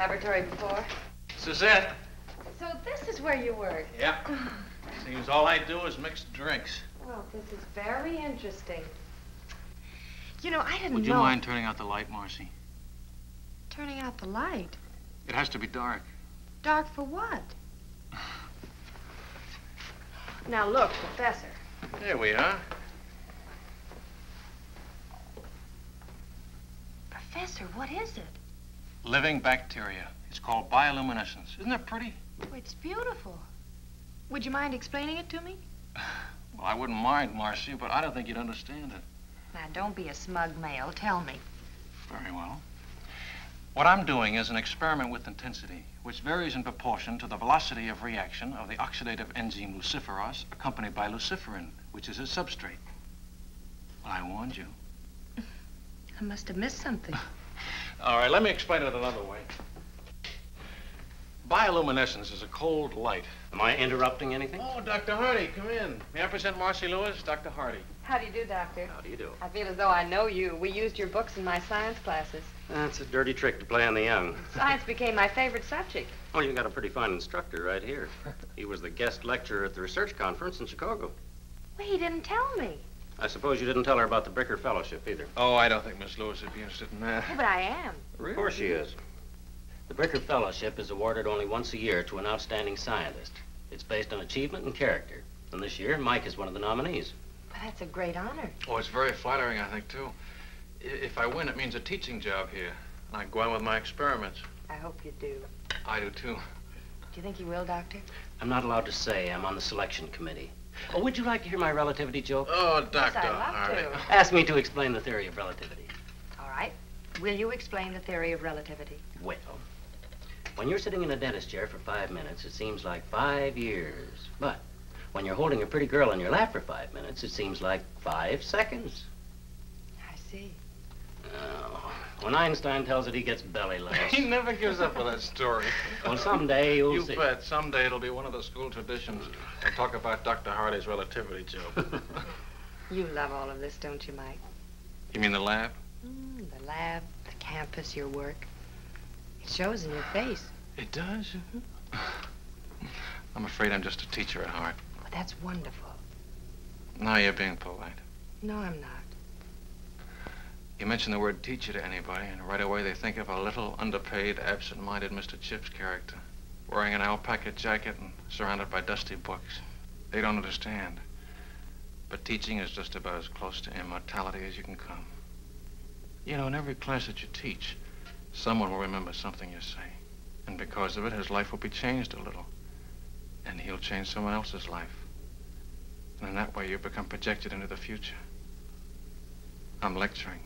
laboratory before. Suzette. So this is where you work. Yeah. Seems all I do is mix drinks. Well, this is very interesting. You know, I didn't Would know. you mind turning out the light, Marcy? turning out the light? It has to be dark. Dark for what? Now look, Professor. There we are. Professor, what is it? Living bacteria. It's called bioluminescence. Isn't that pretty? Oh, it's beautiful. Would you mind explaining it to me? Well, I wouldn't mind, Marcy, but I don't think you'd understand it. Now, don't be a smug male. Tell me. Very well. What I'm doing is an experiment with intensity, which varies in proportion to the velocity of reaction of the oxidative enzyme luciferase, accompanied by luciferin, which is its substrate. Well, I warned you. I must have missed something. All right, let me explain it another way. Bioluminescence is a cold light. Am I interrupting anything? Oh, Dr. Hardy, come in. May I present Marcy Lewis, Dr. Hardy? How do you do, Doctor? How do you do? I feel as though I know you. We used your books in my science classes. That's a dirty trick to play on the young. Science became my favorite subject. Oh, you got a pretty fine instructor right here. He was the guest lecturer at the research conference in Chicago. Well, he didn't tell me. I suppose you didn't tell her about the Bricker Fellowship either. Oh, I don't think Miss Lewis would be interested in that. Oh, but I am. Of course she is. The Bricker Fellowship is awarded only once a year to an outstanding scientist. It's based on achievement and character. And this year, Mike is one of the nominees. But that's a great honor. Oh, it's very flattering, I think, too. If I win, it means a teaching job here. And I go on with my experiments. I hope you do. I do, too. Do you think you will, Doctor? I'm not allowed to say. I'm on the selection committee. Oh, would you like to hear my relativity joke? Oh, Yes, I'd love to. Ask me to explain the theory of relativity. All right. Will you explain the theory of relativity? Well, when you're sitting in a dentist chair for five minutes, it seems like five years. But when you're holding a pretty girl in your lap for five minutes, it seems like five seconds. I see. Oh, when Einstein tells it, he gets belly laughs. He never gives up on that story. Well, someday you'll you see. bet. Someday it'll be one of the school traditions. I'll talk about Dr. Hardy's relativity joke. You love all of this, don't you, Mike? you mean the lab? Mm, the lab, the campus, your work. It shows in your face. It does? I'm afraid I'm just a teacher at heart. But that's wonderful. Now you're being polite. No, I'm not. You mention the word teacher to anybody, and right away they think of a little, underpaid, absent-minded Mr. Chips character, wearing an alpaca jacket and surrounded by dusty books. They don't understand. But teaching is just about as close to immortality as you can come. You know, in every class that you teach, someone will remember something you say. And because of it, his life will be changed a little. And he'll change someone else's life. And in that way, you become projected into the future. I'm lecturing.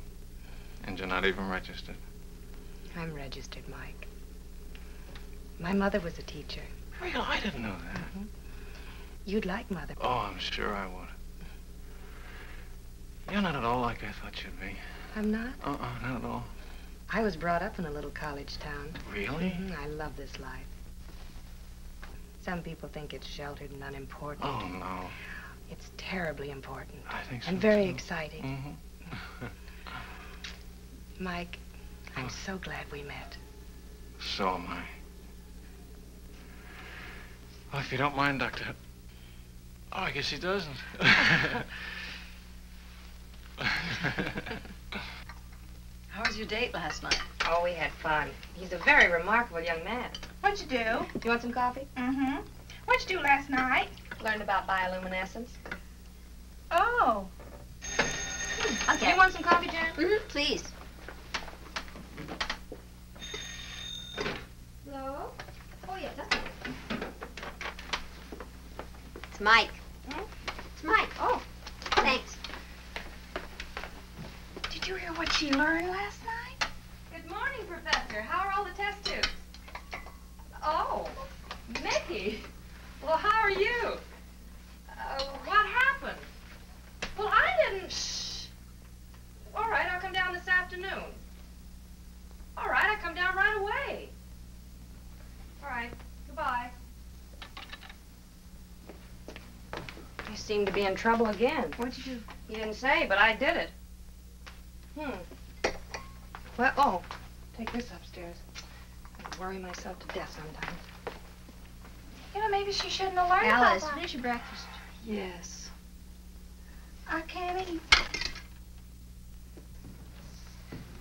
And you're not even registered. I'm registered, Mike. My mother was a teacher. Real? I didn't know that. Mm-hmm. You'd like Mother. Oh, I'm sure I would. You're not at all like I thought you'd be. I'm not. Uh-uh, not at all. I was brought up in a little college town. Really? Mhm, I love this life. Some people think it's sheltered and unimportant. Oh, no. It's terribly important. I think so, And very too. exciting. Mm-hmm. Mike, I'm Oh. so glad we met. So am I. Well, if you don't mind, Doctor. Oh, I guess he doesn't. How was your date last night? Oh, we had fun. He's a very remarkable young man. What'd you do? You want some coffee? Mm-hmm. What'd you do last night? Learned about bioluminescence. Oh. Okay. You want some coffee, Jan? Mm-hmm, please. Hello? Oh, yeah, just a. It's Mike. Hmm? It's Mike. Oh, Thanks. Did you hear what she learned last night? good morning, Professor. How are all the test tubes? Oh, Mickey. Well, how are you? Uh, what happened? Well, I didn't... Shh. All right, I'll come down this afternoon. All right, I'll come down right away. All right, goodbye. You seem to be in trouble again. What'd you do? You didn't say, but I did it. Hmm. Well, oh, take this upstairs. I worry myself to death sometimes. You know, maybe she shouldn't have learned Alice, about that. finish your breakfast. Yes. I can't eat.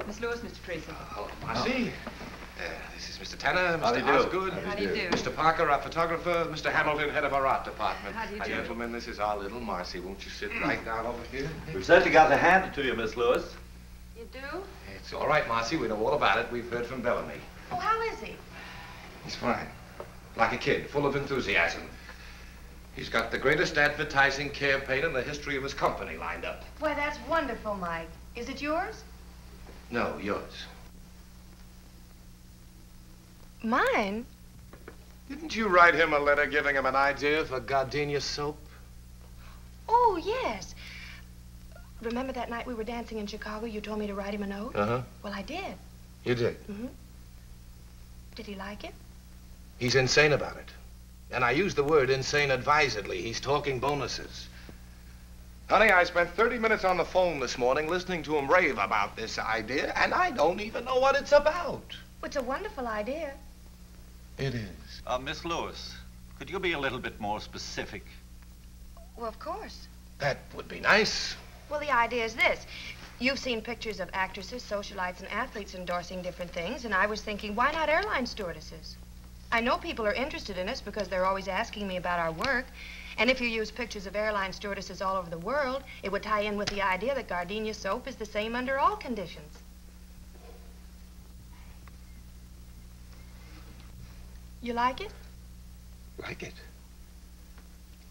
Miss Lewis, Mr. Tracy. Hello, Marcy. Uh, this is Mr. Tanner, How Mr. do you do? Osgood. How do you do? Mr. Parker, our photographer. Mr. Hamilton, head of our art department. How do you do? Gentlemen, this is our little Marcy. Won't you sit right down over here? We've certainly got to hand it to you, Miss Lewis. You do? It's all right, Marcy. We know all about it. We've heard from Bellamy. Oh, how is he? He's fine. Like a kid, full of enthusiasm. He's got the greatest advertising campaign in the history of his company lined up. Why, that's wonderful, Mike. Is it yours? No, yours. Mine? Didn't you write him a letter giving him an idea for gardenia soap? Oh, yes. Remember that night we were dancing in Chicago? You told me to write him a note? Uh-huh. Well, I did. You did. Mm-hmm. Did he like it? He's insane about it. And I use the word insane advisedly. He's talking bonuses. Honey, I spent 30 minutes on the phone this morning listening to him rave about this idea, and I don't even know what it's about. It's a wonderful idea. It is. Uh, Miss Lewis, could you be a little bit more specific? Well, of course. That would be nice. Well, the idea is this. You've seen pictures of actresses, socialites, and athletes endorsing different things, and I was thinking, why not airline stewardesses? I know people are interested in us because they're always asking me about our work. And if you use pictures of airline stewardesses all over the world, it would tie in with the idea that gardenia soap is the same under all conditions. You like it? Like it?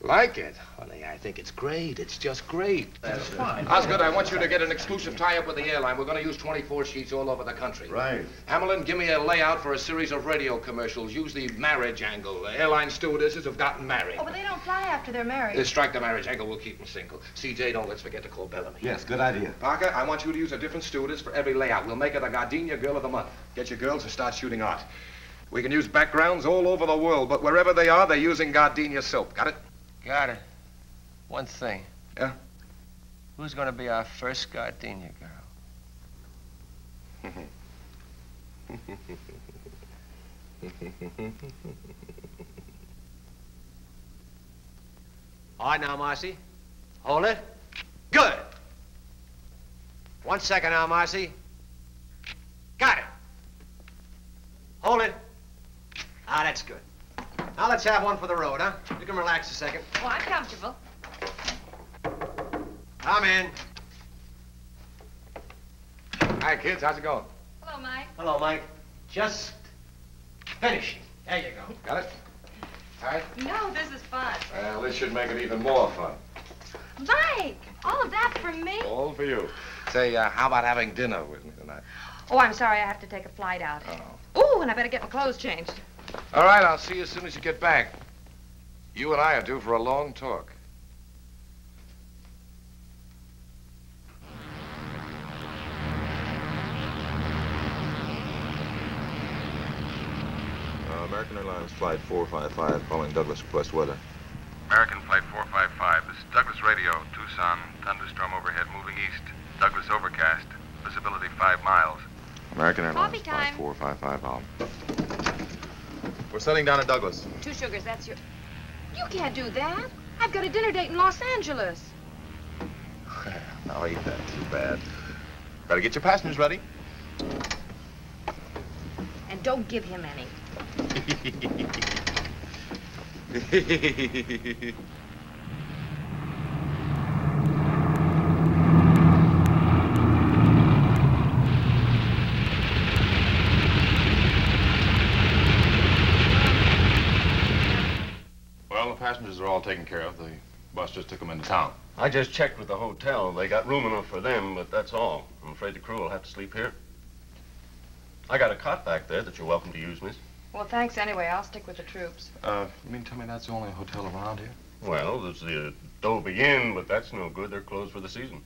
Like it? Honey, I think it's great. It's just great. That's fine. Osgood, I want you to get an exclusive tie-up with the airline. We're going to use 24 sheets all over the country. Right. Hamilton, give me a layout for a series of radio commercials. Use the marriage angle. The airline stewardesses have gotten married. Oh, but they don't fly after they're married. Uh, strike the marriage angle. We'll keep them single. CJ, don't let's forget to call Bellamy. Yes, good idea. Parker, I want you to use a different stewardess for every layout. We'll make her the Gardenia Girl of the Month. Get your girls and start shooting art. We can use backgrounds all over the world, but wherever they are, they're using Gardenia soap. Got it? Got it. One thing. Yeah? Who's going to be our first gardenia girl? All right now, Marcy. Hold it. Good. One second now, Marcy. Got it. Hold it. Ah, that's good. Now let's have one for the road, huh? You can relax a second. Oh, I'm comfortable. Come in. Hi, kids. How's it going? Hello, Mike. Hello, Mike. Just finishing. There you go. Got it? All right. No, this is fun. Well, this should make it even more fun. Mike, all of that for me? All for you. Say, uh, how about having dinner with me tonight? Oh, I'm sorry. I have to take a flight out. Oh. Ooh, and I better get my clothes changed. All right, I'll see you as soon as you get back. You and I are due for a long talk. Uh, American Airlines Flight 455 calling Douglas request weather. American Flight 455. This is Douglas Radio, Tucson. Thunderstorm overhead moving east. Douglas overcast. Visibility five miles. American Airlines Coffee Flight time. 455 out. We're setting down at Douglas. Two sugars, that's your... You can't do that. I've got a dinner date in Los Angeles. Now ain't that too bad. Better get your passengers ready. And don't give him any. well, the passengers are all taken care of. The bus just took them into town. I just checked with the hotel. They got room enough for them, but that's all. I'm afraid the crew will have to sleep here. I got a cot back there that you're welcome to use, miss. Well, thanks anyway. I'll stick with the troops. Uh, you mean tell me that's the only hotel around here? Well, there's the Adobe Inn, but that's no good. They're closed for the season.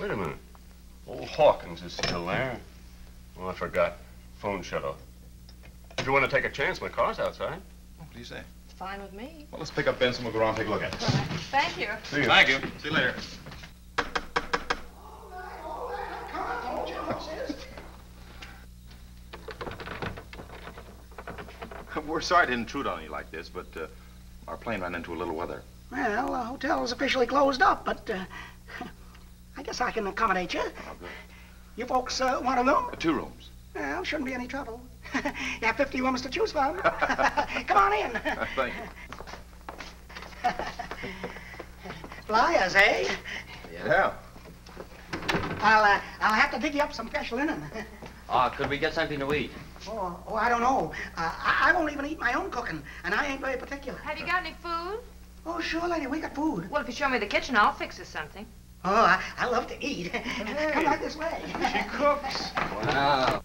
Wait a minute. Old Hawkins is still there. Oh, I forgot. Phone shut off. If you want to take a chance, my car's outside. What do you say? It's fine with me. Well, let's pick up Benson. We'll go around and take a look at it. Thank you. See you. Thank you. See you later. we're sorry to intrude on you like this, but uh, our plane ran into a little weather. Well, the hotel is officially closed up, but uh, I guess I can accommodate you. You folks uh, want a room? Uh, two rooms. Well, shouldn't be any trouble. you have 50 rooms to choose from. Come on in. Thank you. Flyers, eh? Yeah. I'll, uh, I'll have to dig you up some fresh linen. Ah, could we get something to eat? oh, oh, I don't know. Uh, I, I won't even eat my own cooking, and I ain't very particular. Have you got any food? Oh, sure, lady, we got food. Well, if you show me the kitchen, I'll fix us something. Oh, I, I love to eat. Come right this way. She cooks. Wow.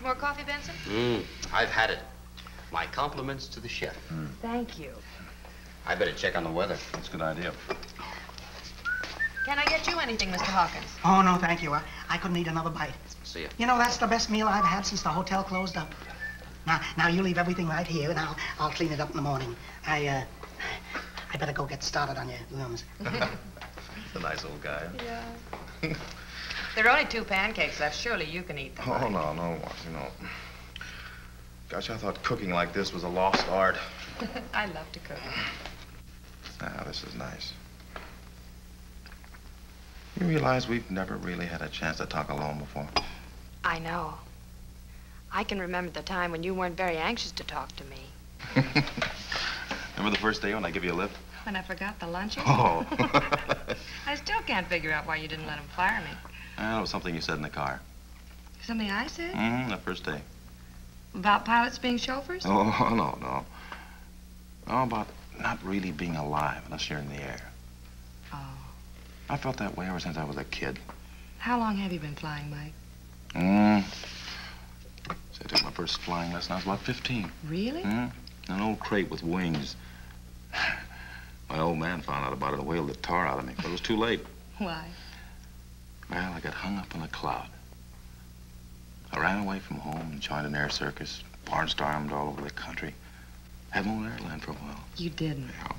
Some more coffee, Benson? Mmm, I've had it. My compliments to the chef. Thank you. I better check on the weather. That's a good idea. Can I get you anything, Mr. Hawkins? Oh, no, thank you. I, I couldn't eat another bite. See ya. You know, that's the best meal I've had since the hotel closed up. Now, now you leave everything right here, and I'll, I'll clean it up in the morning. I, uh, I better go get started on your rooms. He's a nice old guy. Yeah. there are only two pancakes left. Surely you can eat them. Oh, no, no, Marcy, no. Gosh, I thought cooking like this was a lost art. I love to cook. Now, this is nice. You realize we've never really had a chance to talk alone before? I know. I can remember the time when you weren't very anxious to talk to me. Remember the first day when I gave you a lift? When I forgot the luncheon? Oh. I still can't figure out why you didn't let him fire me. That was something you said in the car. Something I said? Mm-hmm, the first day. About pilots being chauffeurs? Oh, no, no. No, about not really being alive unless you're in the air. Oh. I felt that way ever since I was a kid. How long have you been flying, Mike? Mm. So I took my first flying lesson. I was about 15. Really? Mm. An old crate with wings. My old man found out about it and whaled the tar out of me, but it was too late. Why? Well, I got hung up in a cloud. I ran away from home and joined an air circus, barnstormed all over the country. Had my own airline for a while. You didn't. Yeah.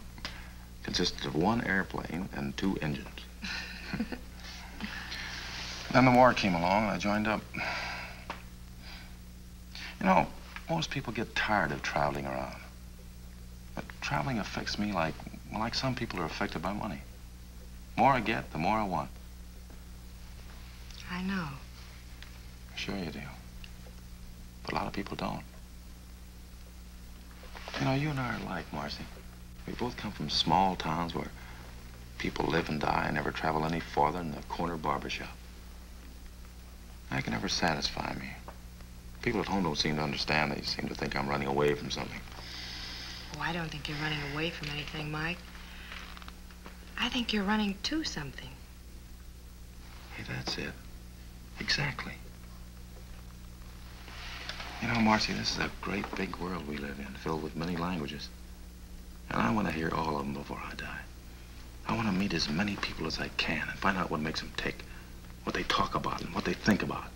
Consisted of one airplane and two engines. then the war came along and I joined up. You know, most people get tired of traveling around. But traveling affects me like, like some people are affected by money. The more I get, the more I want. I know. Sure you do. But a lot of people don't. You know, you and I are alike, Marcy. We both come from small towns where people live and die and never travel any farther than the corner barber shop. That can never satisfy me. People at home don't seem to understand. They seem to think I'm running away from something. Oh, I don't think you're running away from anything, Mike. I think you're running to something. Hey, that's it. Exactly. You know, Marcy, this is a great big world we live in, filled with many languages. And I want to hear all of them before I die. I want to meet as many people as I can and find out what makes them tick, what they talk about, and what they think about.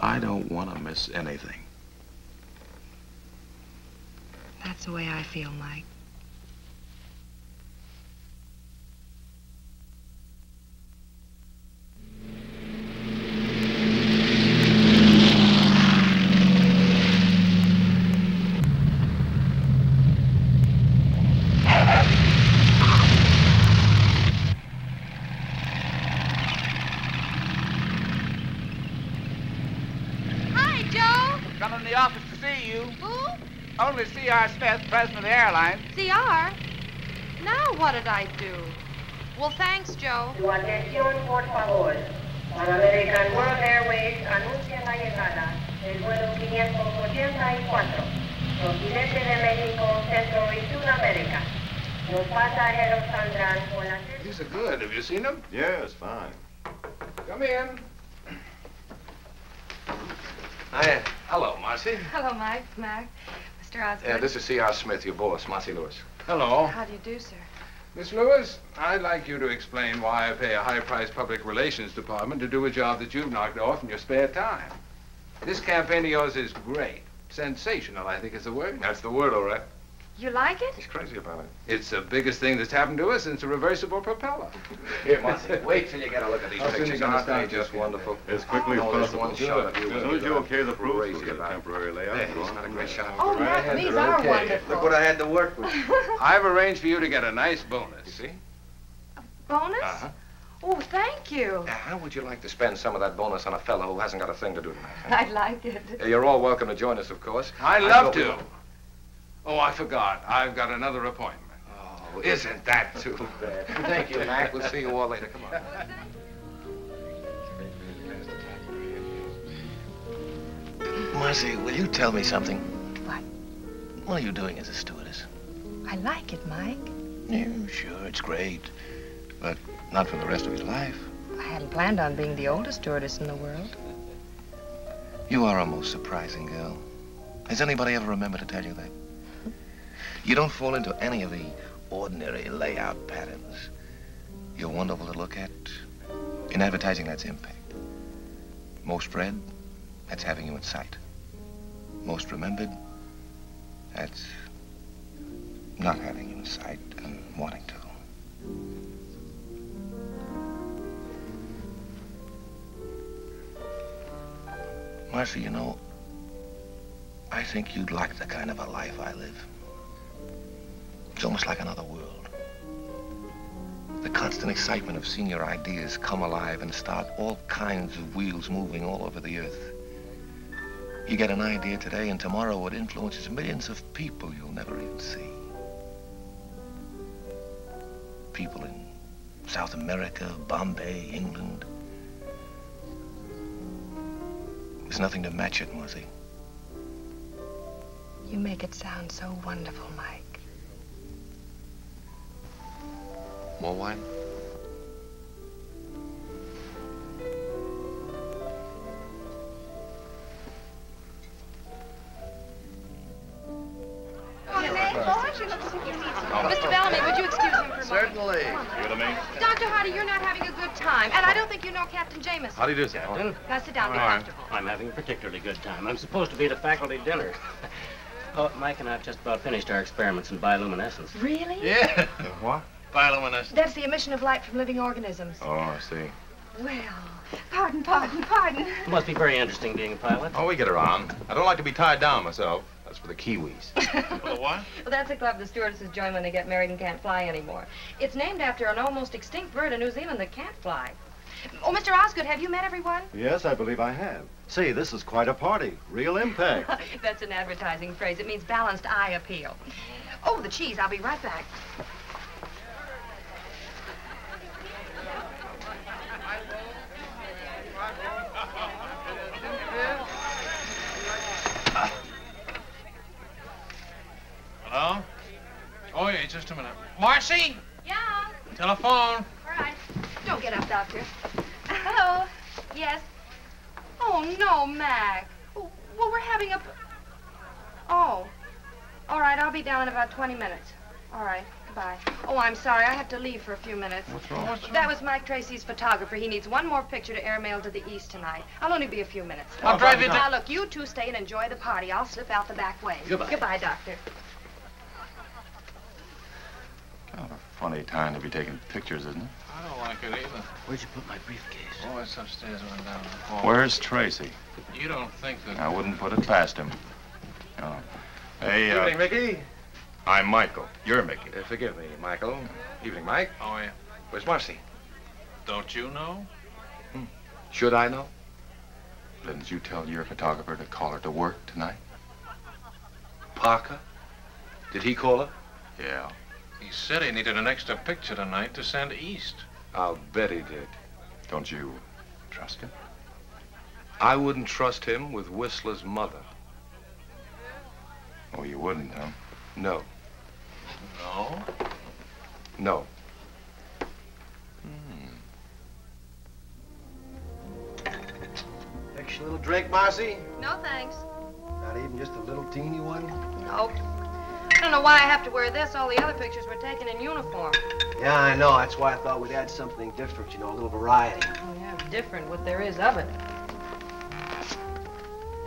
I don't want to miss anything. That's the way I feel, Mike. Hi, Joe. Come in the office to see you. Who? Only C.R. Smith, president of the airline. CR? Now what did I do? Well, thanks, Joe. Su atención, por favor. Pan American World Airways anuncia la llegada del vuelo 584, procedente de México, Centro y Sudamérica. Los pasajeros saldrán por la... These are good. Have you seen them? Yes, fine. Come in. Hi. Hello, Marcy. Hello, Mike. Mac. Mr. Osgood. Yeah, this is C.R. Smith, your boss, Marcy Lewis. Hello. How do you do, sir? Miss Lewis, I'd like you to explain why I pay a high-priced public relations department to do a job that you've knocked off in your spare time. This campaign of yours is great. Sensational, I think is the word. That's the word, all right. You like it? He's crazy about it. It's the biggest thing that's happened to us since a reversible propeller. Here, Marcy, wait till you get a look at these How soon pictures. you gonna Aren't they start just wonderful? As quickly as Oh, there's possible. one shot of you. As soon as you okay the proofs, Crazy we'll a about temporary layout. There, he's a great shot. Oh, Mac, these are wonderful. Look what I had to work with. I've arranged for you to get a nice bonus. You see? A bonus? Uh-huh. Oh, thank you. Now, how would you like to spend some of that bonus on a fellow who hasn't got a thing to do tonight? I'd like it. You're all welcome to join us, of course. I'd I love we to. Were- Oh, I forgot. I've got another appointment. Oh, isn't that too bad? Thank you, Mac. We'll see you all later. Come on. Marcy, will you tell me something? What? What are you doing as a stewardess? I like it, Mike. Yeah, sure, it's great. But not for the rest of your life. I hadn't planned on being the oldest stewardess in the world. You are a most surprising girl. Has anybody ever remembered to tell you that? You don't fall into any of the ordinary layout patterns. You're wonderful to look at. In advertising, that's impact. Most read, that's having you in sight. Most remembered, that's not having you in sight and wanting to. Marcy, you know, I think you'd like the kind of a life I live. It's almost like another world. The constant excitement of seeing your ideas come alive and start all kinds of wheels moving all over the earth. You get an idea today, and tomorrow it influences millions of people you'll never even see. People in South America, Bombay, England. There's nothing to match it, Marcy. You make it sound so wonderful, Mike. More wine? Mr. Bellamy, would you excuse him for a moment? Certainly. Dr. Hardy, you're not having a good time, and I don't think you know Captain Jameson. How do you do, Captain? Now sit down, be All right. comfortable. I'm having a particularly good time. I'm supposed to be at a faculty dinner. oh, Mike and I have just about finished our experiments in bioluminescence. Really? Yeah. what? Bioluminescence. That's the emission of light from living organisms. Oh, I see. Well, pardon, pardon, pardon. It must be very interesting being a pilot. Oh, we get around. I don't like to be tied down myself. That's for the Kiwis. For the what? Well, that's a club the stewardesses join when they get married and can't fly anymore. It's named after an almost extinct bird in New Zealand that can't fly. Oh, Mr. Osgood, have you met everyone? Yes, I believe I have. See, this is quite a party. Real impact. That's an advertising phrase. It means balanced eye appeal. Oh, the cheese. I'll be right back. Hello? Oh, yeah, just a minute. Marcy? Yeah. Telephone. All right. Don't get up, Doctor. Hello. Yes. Oh, no, Mac. Oh, Well, we're having a... p- Oh. All right, I'll be down in about 20 minutes. All right, goodbye. Oh, I'm sorry. I have to leave for a few minutes. What's wrong? What's wrong? That was Mike Tracy's photographer. He needs one more picture to airmail to the east tonight. I'll only be a few minutes. I'll drive you down. Now, look, you two stay and enjoy the party. I'll slip out the back way. Goodbye. Goodbye, Doctor. Kind of a funny time to be taking pictures, isn't it? I don't like it either. Where'd you put my briefcase? Oh, it's upstairs and went down the hall. Where's Tracy? You don't think that... I wouldn't put it past him. Oh. Hey, uh, Evening, Mickey. I'm Michael. You're Mickey. Uh, forgive me, Michael. Evening, Mike. Oh, yeah. Where's Marcy? Don't you know? Should I know? Didn't you tell your photographer to call her to work tonight? Parker? Did he call her? Yeah. He said he needed an extra picture tonight to send east. I'll bet he did. Don't you trust him? I wouldn't trust him with Whistler's mother. Oh, you wouldn't, huh? No. No? No. Hmm. Extra little drink, Marcy? No, thanks. Not even just a little teeny one? Nope. I don't know why I have to wear this. All the other pictures were taken in uniform. Yeah, I know. That's why I thought we'd add something different, you know, a little variety. Oh, yeah, different what there is of it.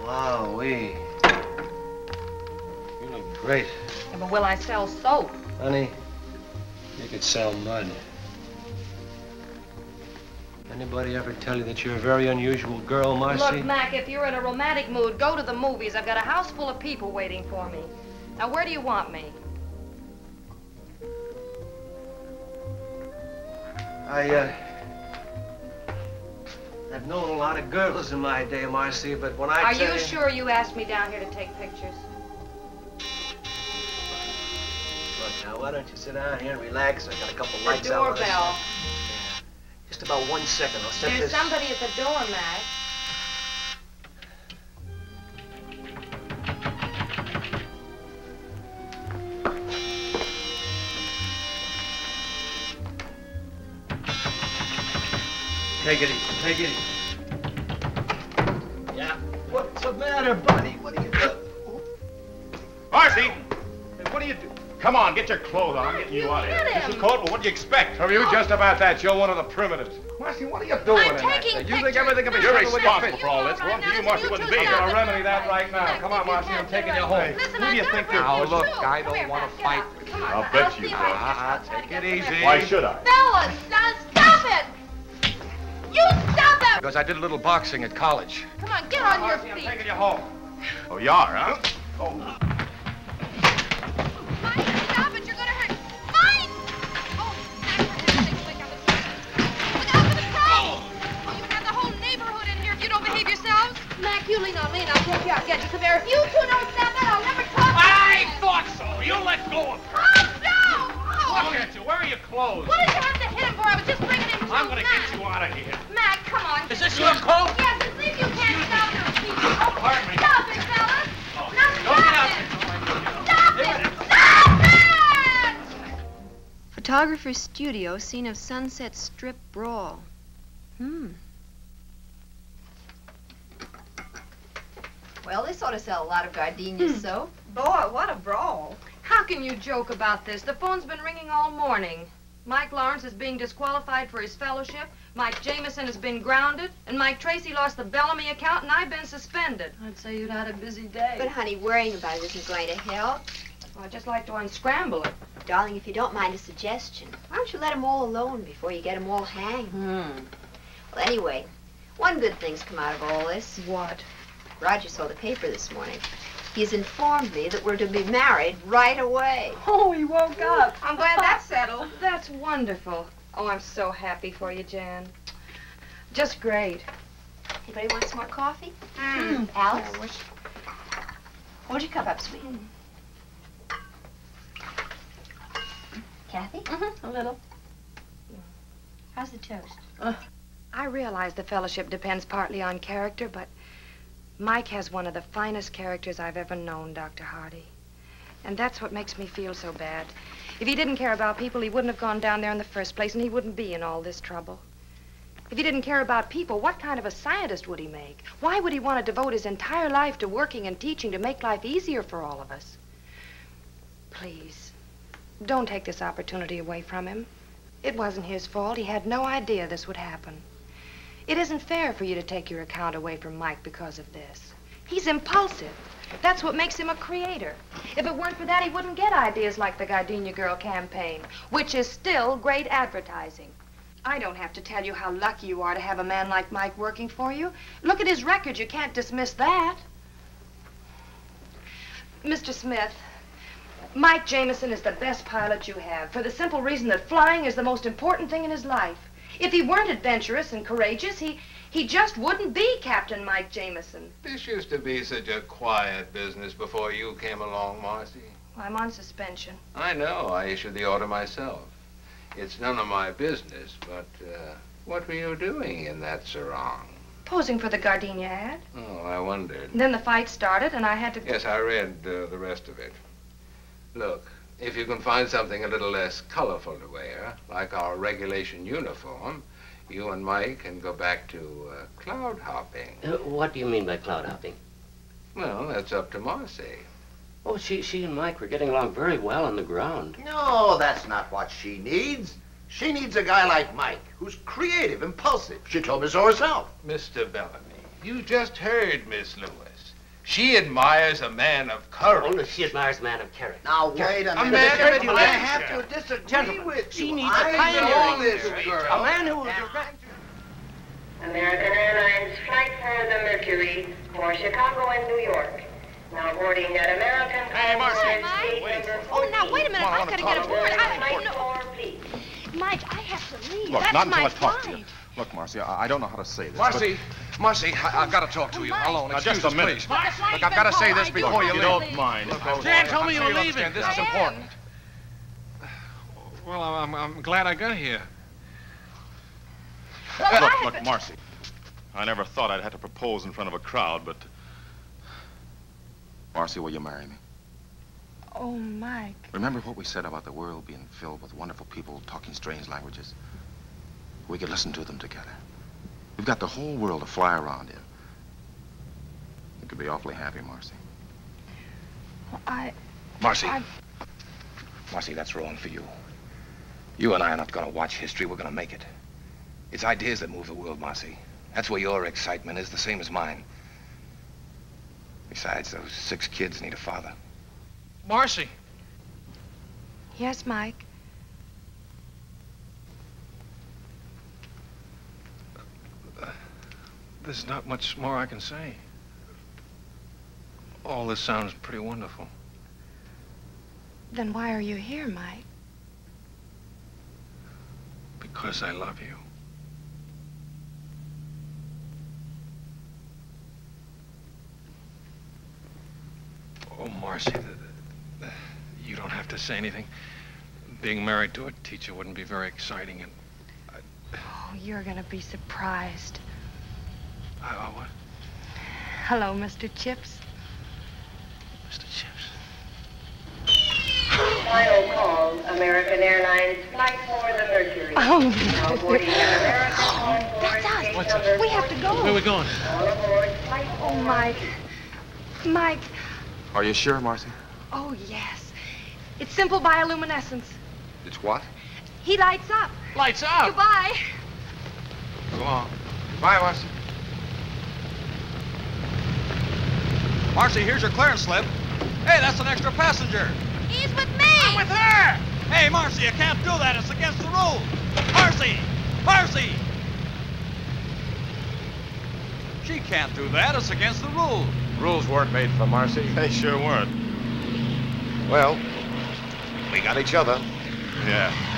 Wow, we. You look Great. Yeah, but will I sell soap? Honey, you could sell mud. Anybody ever tell you that you're a very unusual girl, Marcy? Look, Mac, if you're in a romantic mood, go to the movies. I've got a house full of people waiting for me. Now, where do you want me? I, uh... I've known a lot of girls in my day, Marcy, but when I Are tell you sure you asked me down here to take pictures? Look, now, why don't you sit down here and relax? I got a couple The lights out. on us. doorbell. Just about one second. I'll set There's this... somebody at the door, Mac. Take it easy. Take it easy. Yeah. What's the matter, buddy? What are you doing? Marcy! Hey, what are you doing? Come on, get your clothes on. I'm getting you out of here. hit This is cold, but what do you expect? From you just about that? You're one of the primitives. Marcy, what are you doing I'm in taking thing? You think everything can be You're settled with your responsible fist? for all this. Well, you, Marcy, wouldn't be I'm here. gonna remedy that right now. Come on, Marcy, I'm taking you home. Listen, Who do you think you're Now, brother, look, too. I don't want to fight with you. I'll bet you do. Ah, take it easy. Why should I? Fellas, now stop it! You stop it! Because I did a little boxing at college. Come on, get on your Marcy, I'm taking you home. Oh, you are, huh? Oh. Mike, stop it! You're gonna hurt. Mike! Oh, Mac, for heaven's sake, wake up and Look out for the crow! Oh, you have the whole neighborhood in here if you don't behave yourselves. Mac, you lean on me and I'll take you out. Get you come here. If you two don't stop it, I'll never talk to I thought so. You let go of her. Oh. Look at you. Where are your clothes? What did you have to hit him for? I was just bringing him I'm gonna get you out of here. Mac, come on. Is this your coat? Yes, and see if you can't stop your feet. Oh, Pardon me. Stop it, fellas. Now Don't get stop it. Stop it. Stop it! Photographer's studio, scene of Sunset Strip brawl. Hmm. Well, this ought to sell a lot of gardenias soap. Boy, what a brawl. How can you joke about this? The phone's been ringing all morning. Mike Lawrence is being disqualified for his fellowship. Mike Jameson has been grounded. And Mike Tracy lost the Bellamy account, and I've been suspended. I'd say you'd had a busy day. But, honey, worrying about it isn't going to help. Well, I'd just like to unscramble it. Darling, if you don't mind a suggestion, why don't you let 'em all alone before you get 'em all hanged? Hmm. Well, anyway, one good thing's come out of all this. What? Roger saw the paper this morning. He's informed me that we're to be married right away. Oh, he woke up. I'm glad that's settled. That's wonderful. Oh, I'm so happy for you, Jan. Just great. Anybody want some more coffee? Mm. Alice? I wish- Hold your cup up, sweet. Kathy? Mm-hmm, a little. How's the toast? I realize the fellowship depends partly on character, but Mike has one of the finest characters I've ever known, Dr. Hardy. And that's what makes me feel so bad. If he didn't care about people, he wouldn't have gone down there in the first place, and he wouldn't be in all this trouble. If he didn't care about people, what kind of a scientist would he make? Why would he want to devote his entire life to working and teaching to make life easier for all of us? Please, don't take this opportunity away from him. It wasn't his fault. He had no idea this would happen. It isn't fair for you to take your account away from Mike because of this. He's impulsive. That's what makes him a creator. If it weren't for that, he wouldn't get ideas like the Gardenia Girl campaign, which is still great advertising. I don't have to tell you how lucky you are to have a man like Mike working for you. Look at his record. You can't dismiss that. Mr. Smith, Mike Jameson is the best pilot you have for the simple reason that flying is the most important thing in his life. If he weren't adventurous and courageous, he, he just wouldn't be Captain Mike Jameson. This used to be such a quiet business before you came along, Marcy. I'm on suspension. I know. I issued the order myself. It's none of my business, but uh, what were you doing in that sarong? Posing for the Gardenia ad. Oh, I wondered. Then the fight started, and I had to. Yes, I read uh, the rest of it. Look, if you can find something a little less colorful to wear, like our regulation uniform, you and Mike can go back to uh, cloud hopping. Uh, what do you mean by cloud hopping? Well, that's up to Marcy. Oh, she, she and Mike were getting along very well on the ground. No, that's not what she needs. She needs a guy like Mike, who's creative, impulsive. She told me so herself. Mr. Bellamy, you just heard Miss Lewis. She admires a man of courage. Only she admires a man of character. Now, wait a A minute. man of I have to adventure. disagree Gentlemen, with she you. needs a I know pioneering this spirit. girl. A man who will direct. American Airlines flight for the Mercury for Chicago and New York. Now boarding at American Hey, Marcy. Wait. Oh, now, wait a minute. Come I I've got to get to aboard. I, I flight know. four, please. Mike, I have to leave. Look, That's not my until I talk to you. Look, Marcy, I, I don't know how to say this. Marcy, Marcy, I, I've got to talk to you alone. Now, Excuse just a us, minute. please. Look, I've got to say this before you If you leave. don't mind. Dan told me you were leaving. This is important. Well, I'm, I'm glad I got here. look, look, Marcy. I never thought I'd have to propose in front of a crowd, but. Marcy, will you marry me? Oh, Mike. Remember what we said about the world being filled with wonderful people talking strange languages? We could listen to them together. We've got the whole world to fly around in. You could be awfully happy, Marcy. I. Marcy. I- Marcy, that's wrong for you. You and I are not going to watch history. We're going to make it. It's ideas that move the world, Marcy. That's where your excitement is, the same as mine. Besides, those six kids need a father. Marcy. Yes, Mike. There's not much more I can say. All this sounds pretty wonderful. Then why are you here, Mike? Because I love you. Oh, Marcy, th- th- you don't have to say anything. Being married to a teacher wouldn't be very exciting, and Oh, you're gonna be surprised. I, I what? Hello, Mr. Chips. Mr. Chips. Final call, American Airlines flight for the Mercury. Oh, Now boarding at American on board gate What's number We have to go. Where are we going? All aboard flight Oh, Mike. Mike. Are you sure, Marcy? Oh, yes. It's simple bioluminescence. It's what? He lights up. Lights up. Goodbye. Go on. Bye, Marcy. Marcy, here's your clearance slip. Hey, that's an extra passenger. He's with me. I'm with her. Hey, Marcy, you can't do that. It's against the rules. Marcy! Marcy! She can't do that. It's against the rules. Rules weren't made for Marcy. They sure weren't. Well, we got each other. Yeah.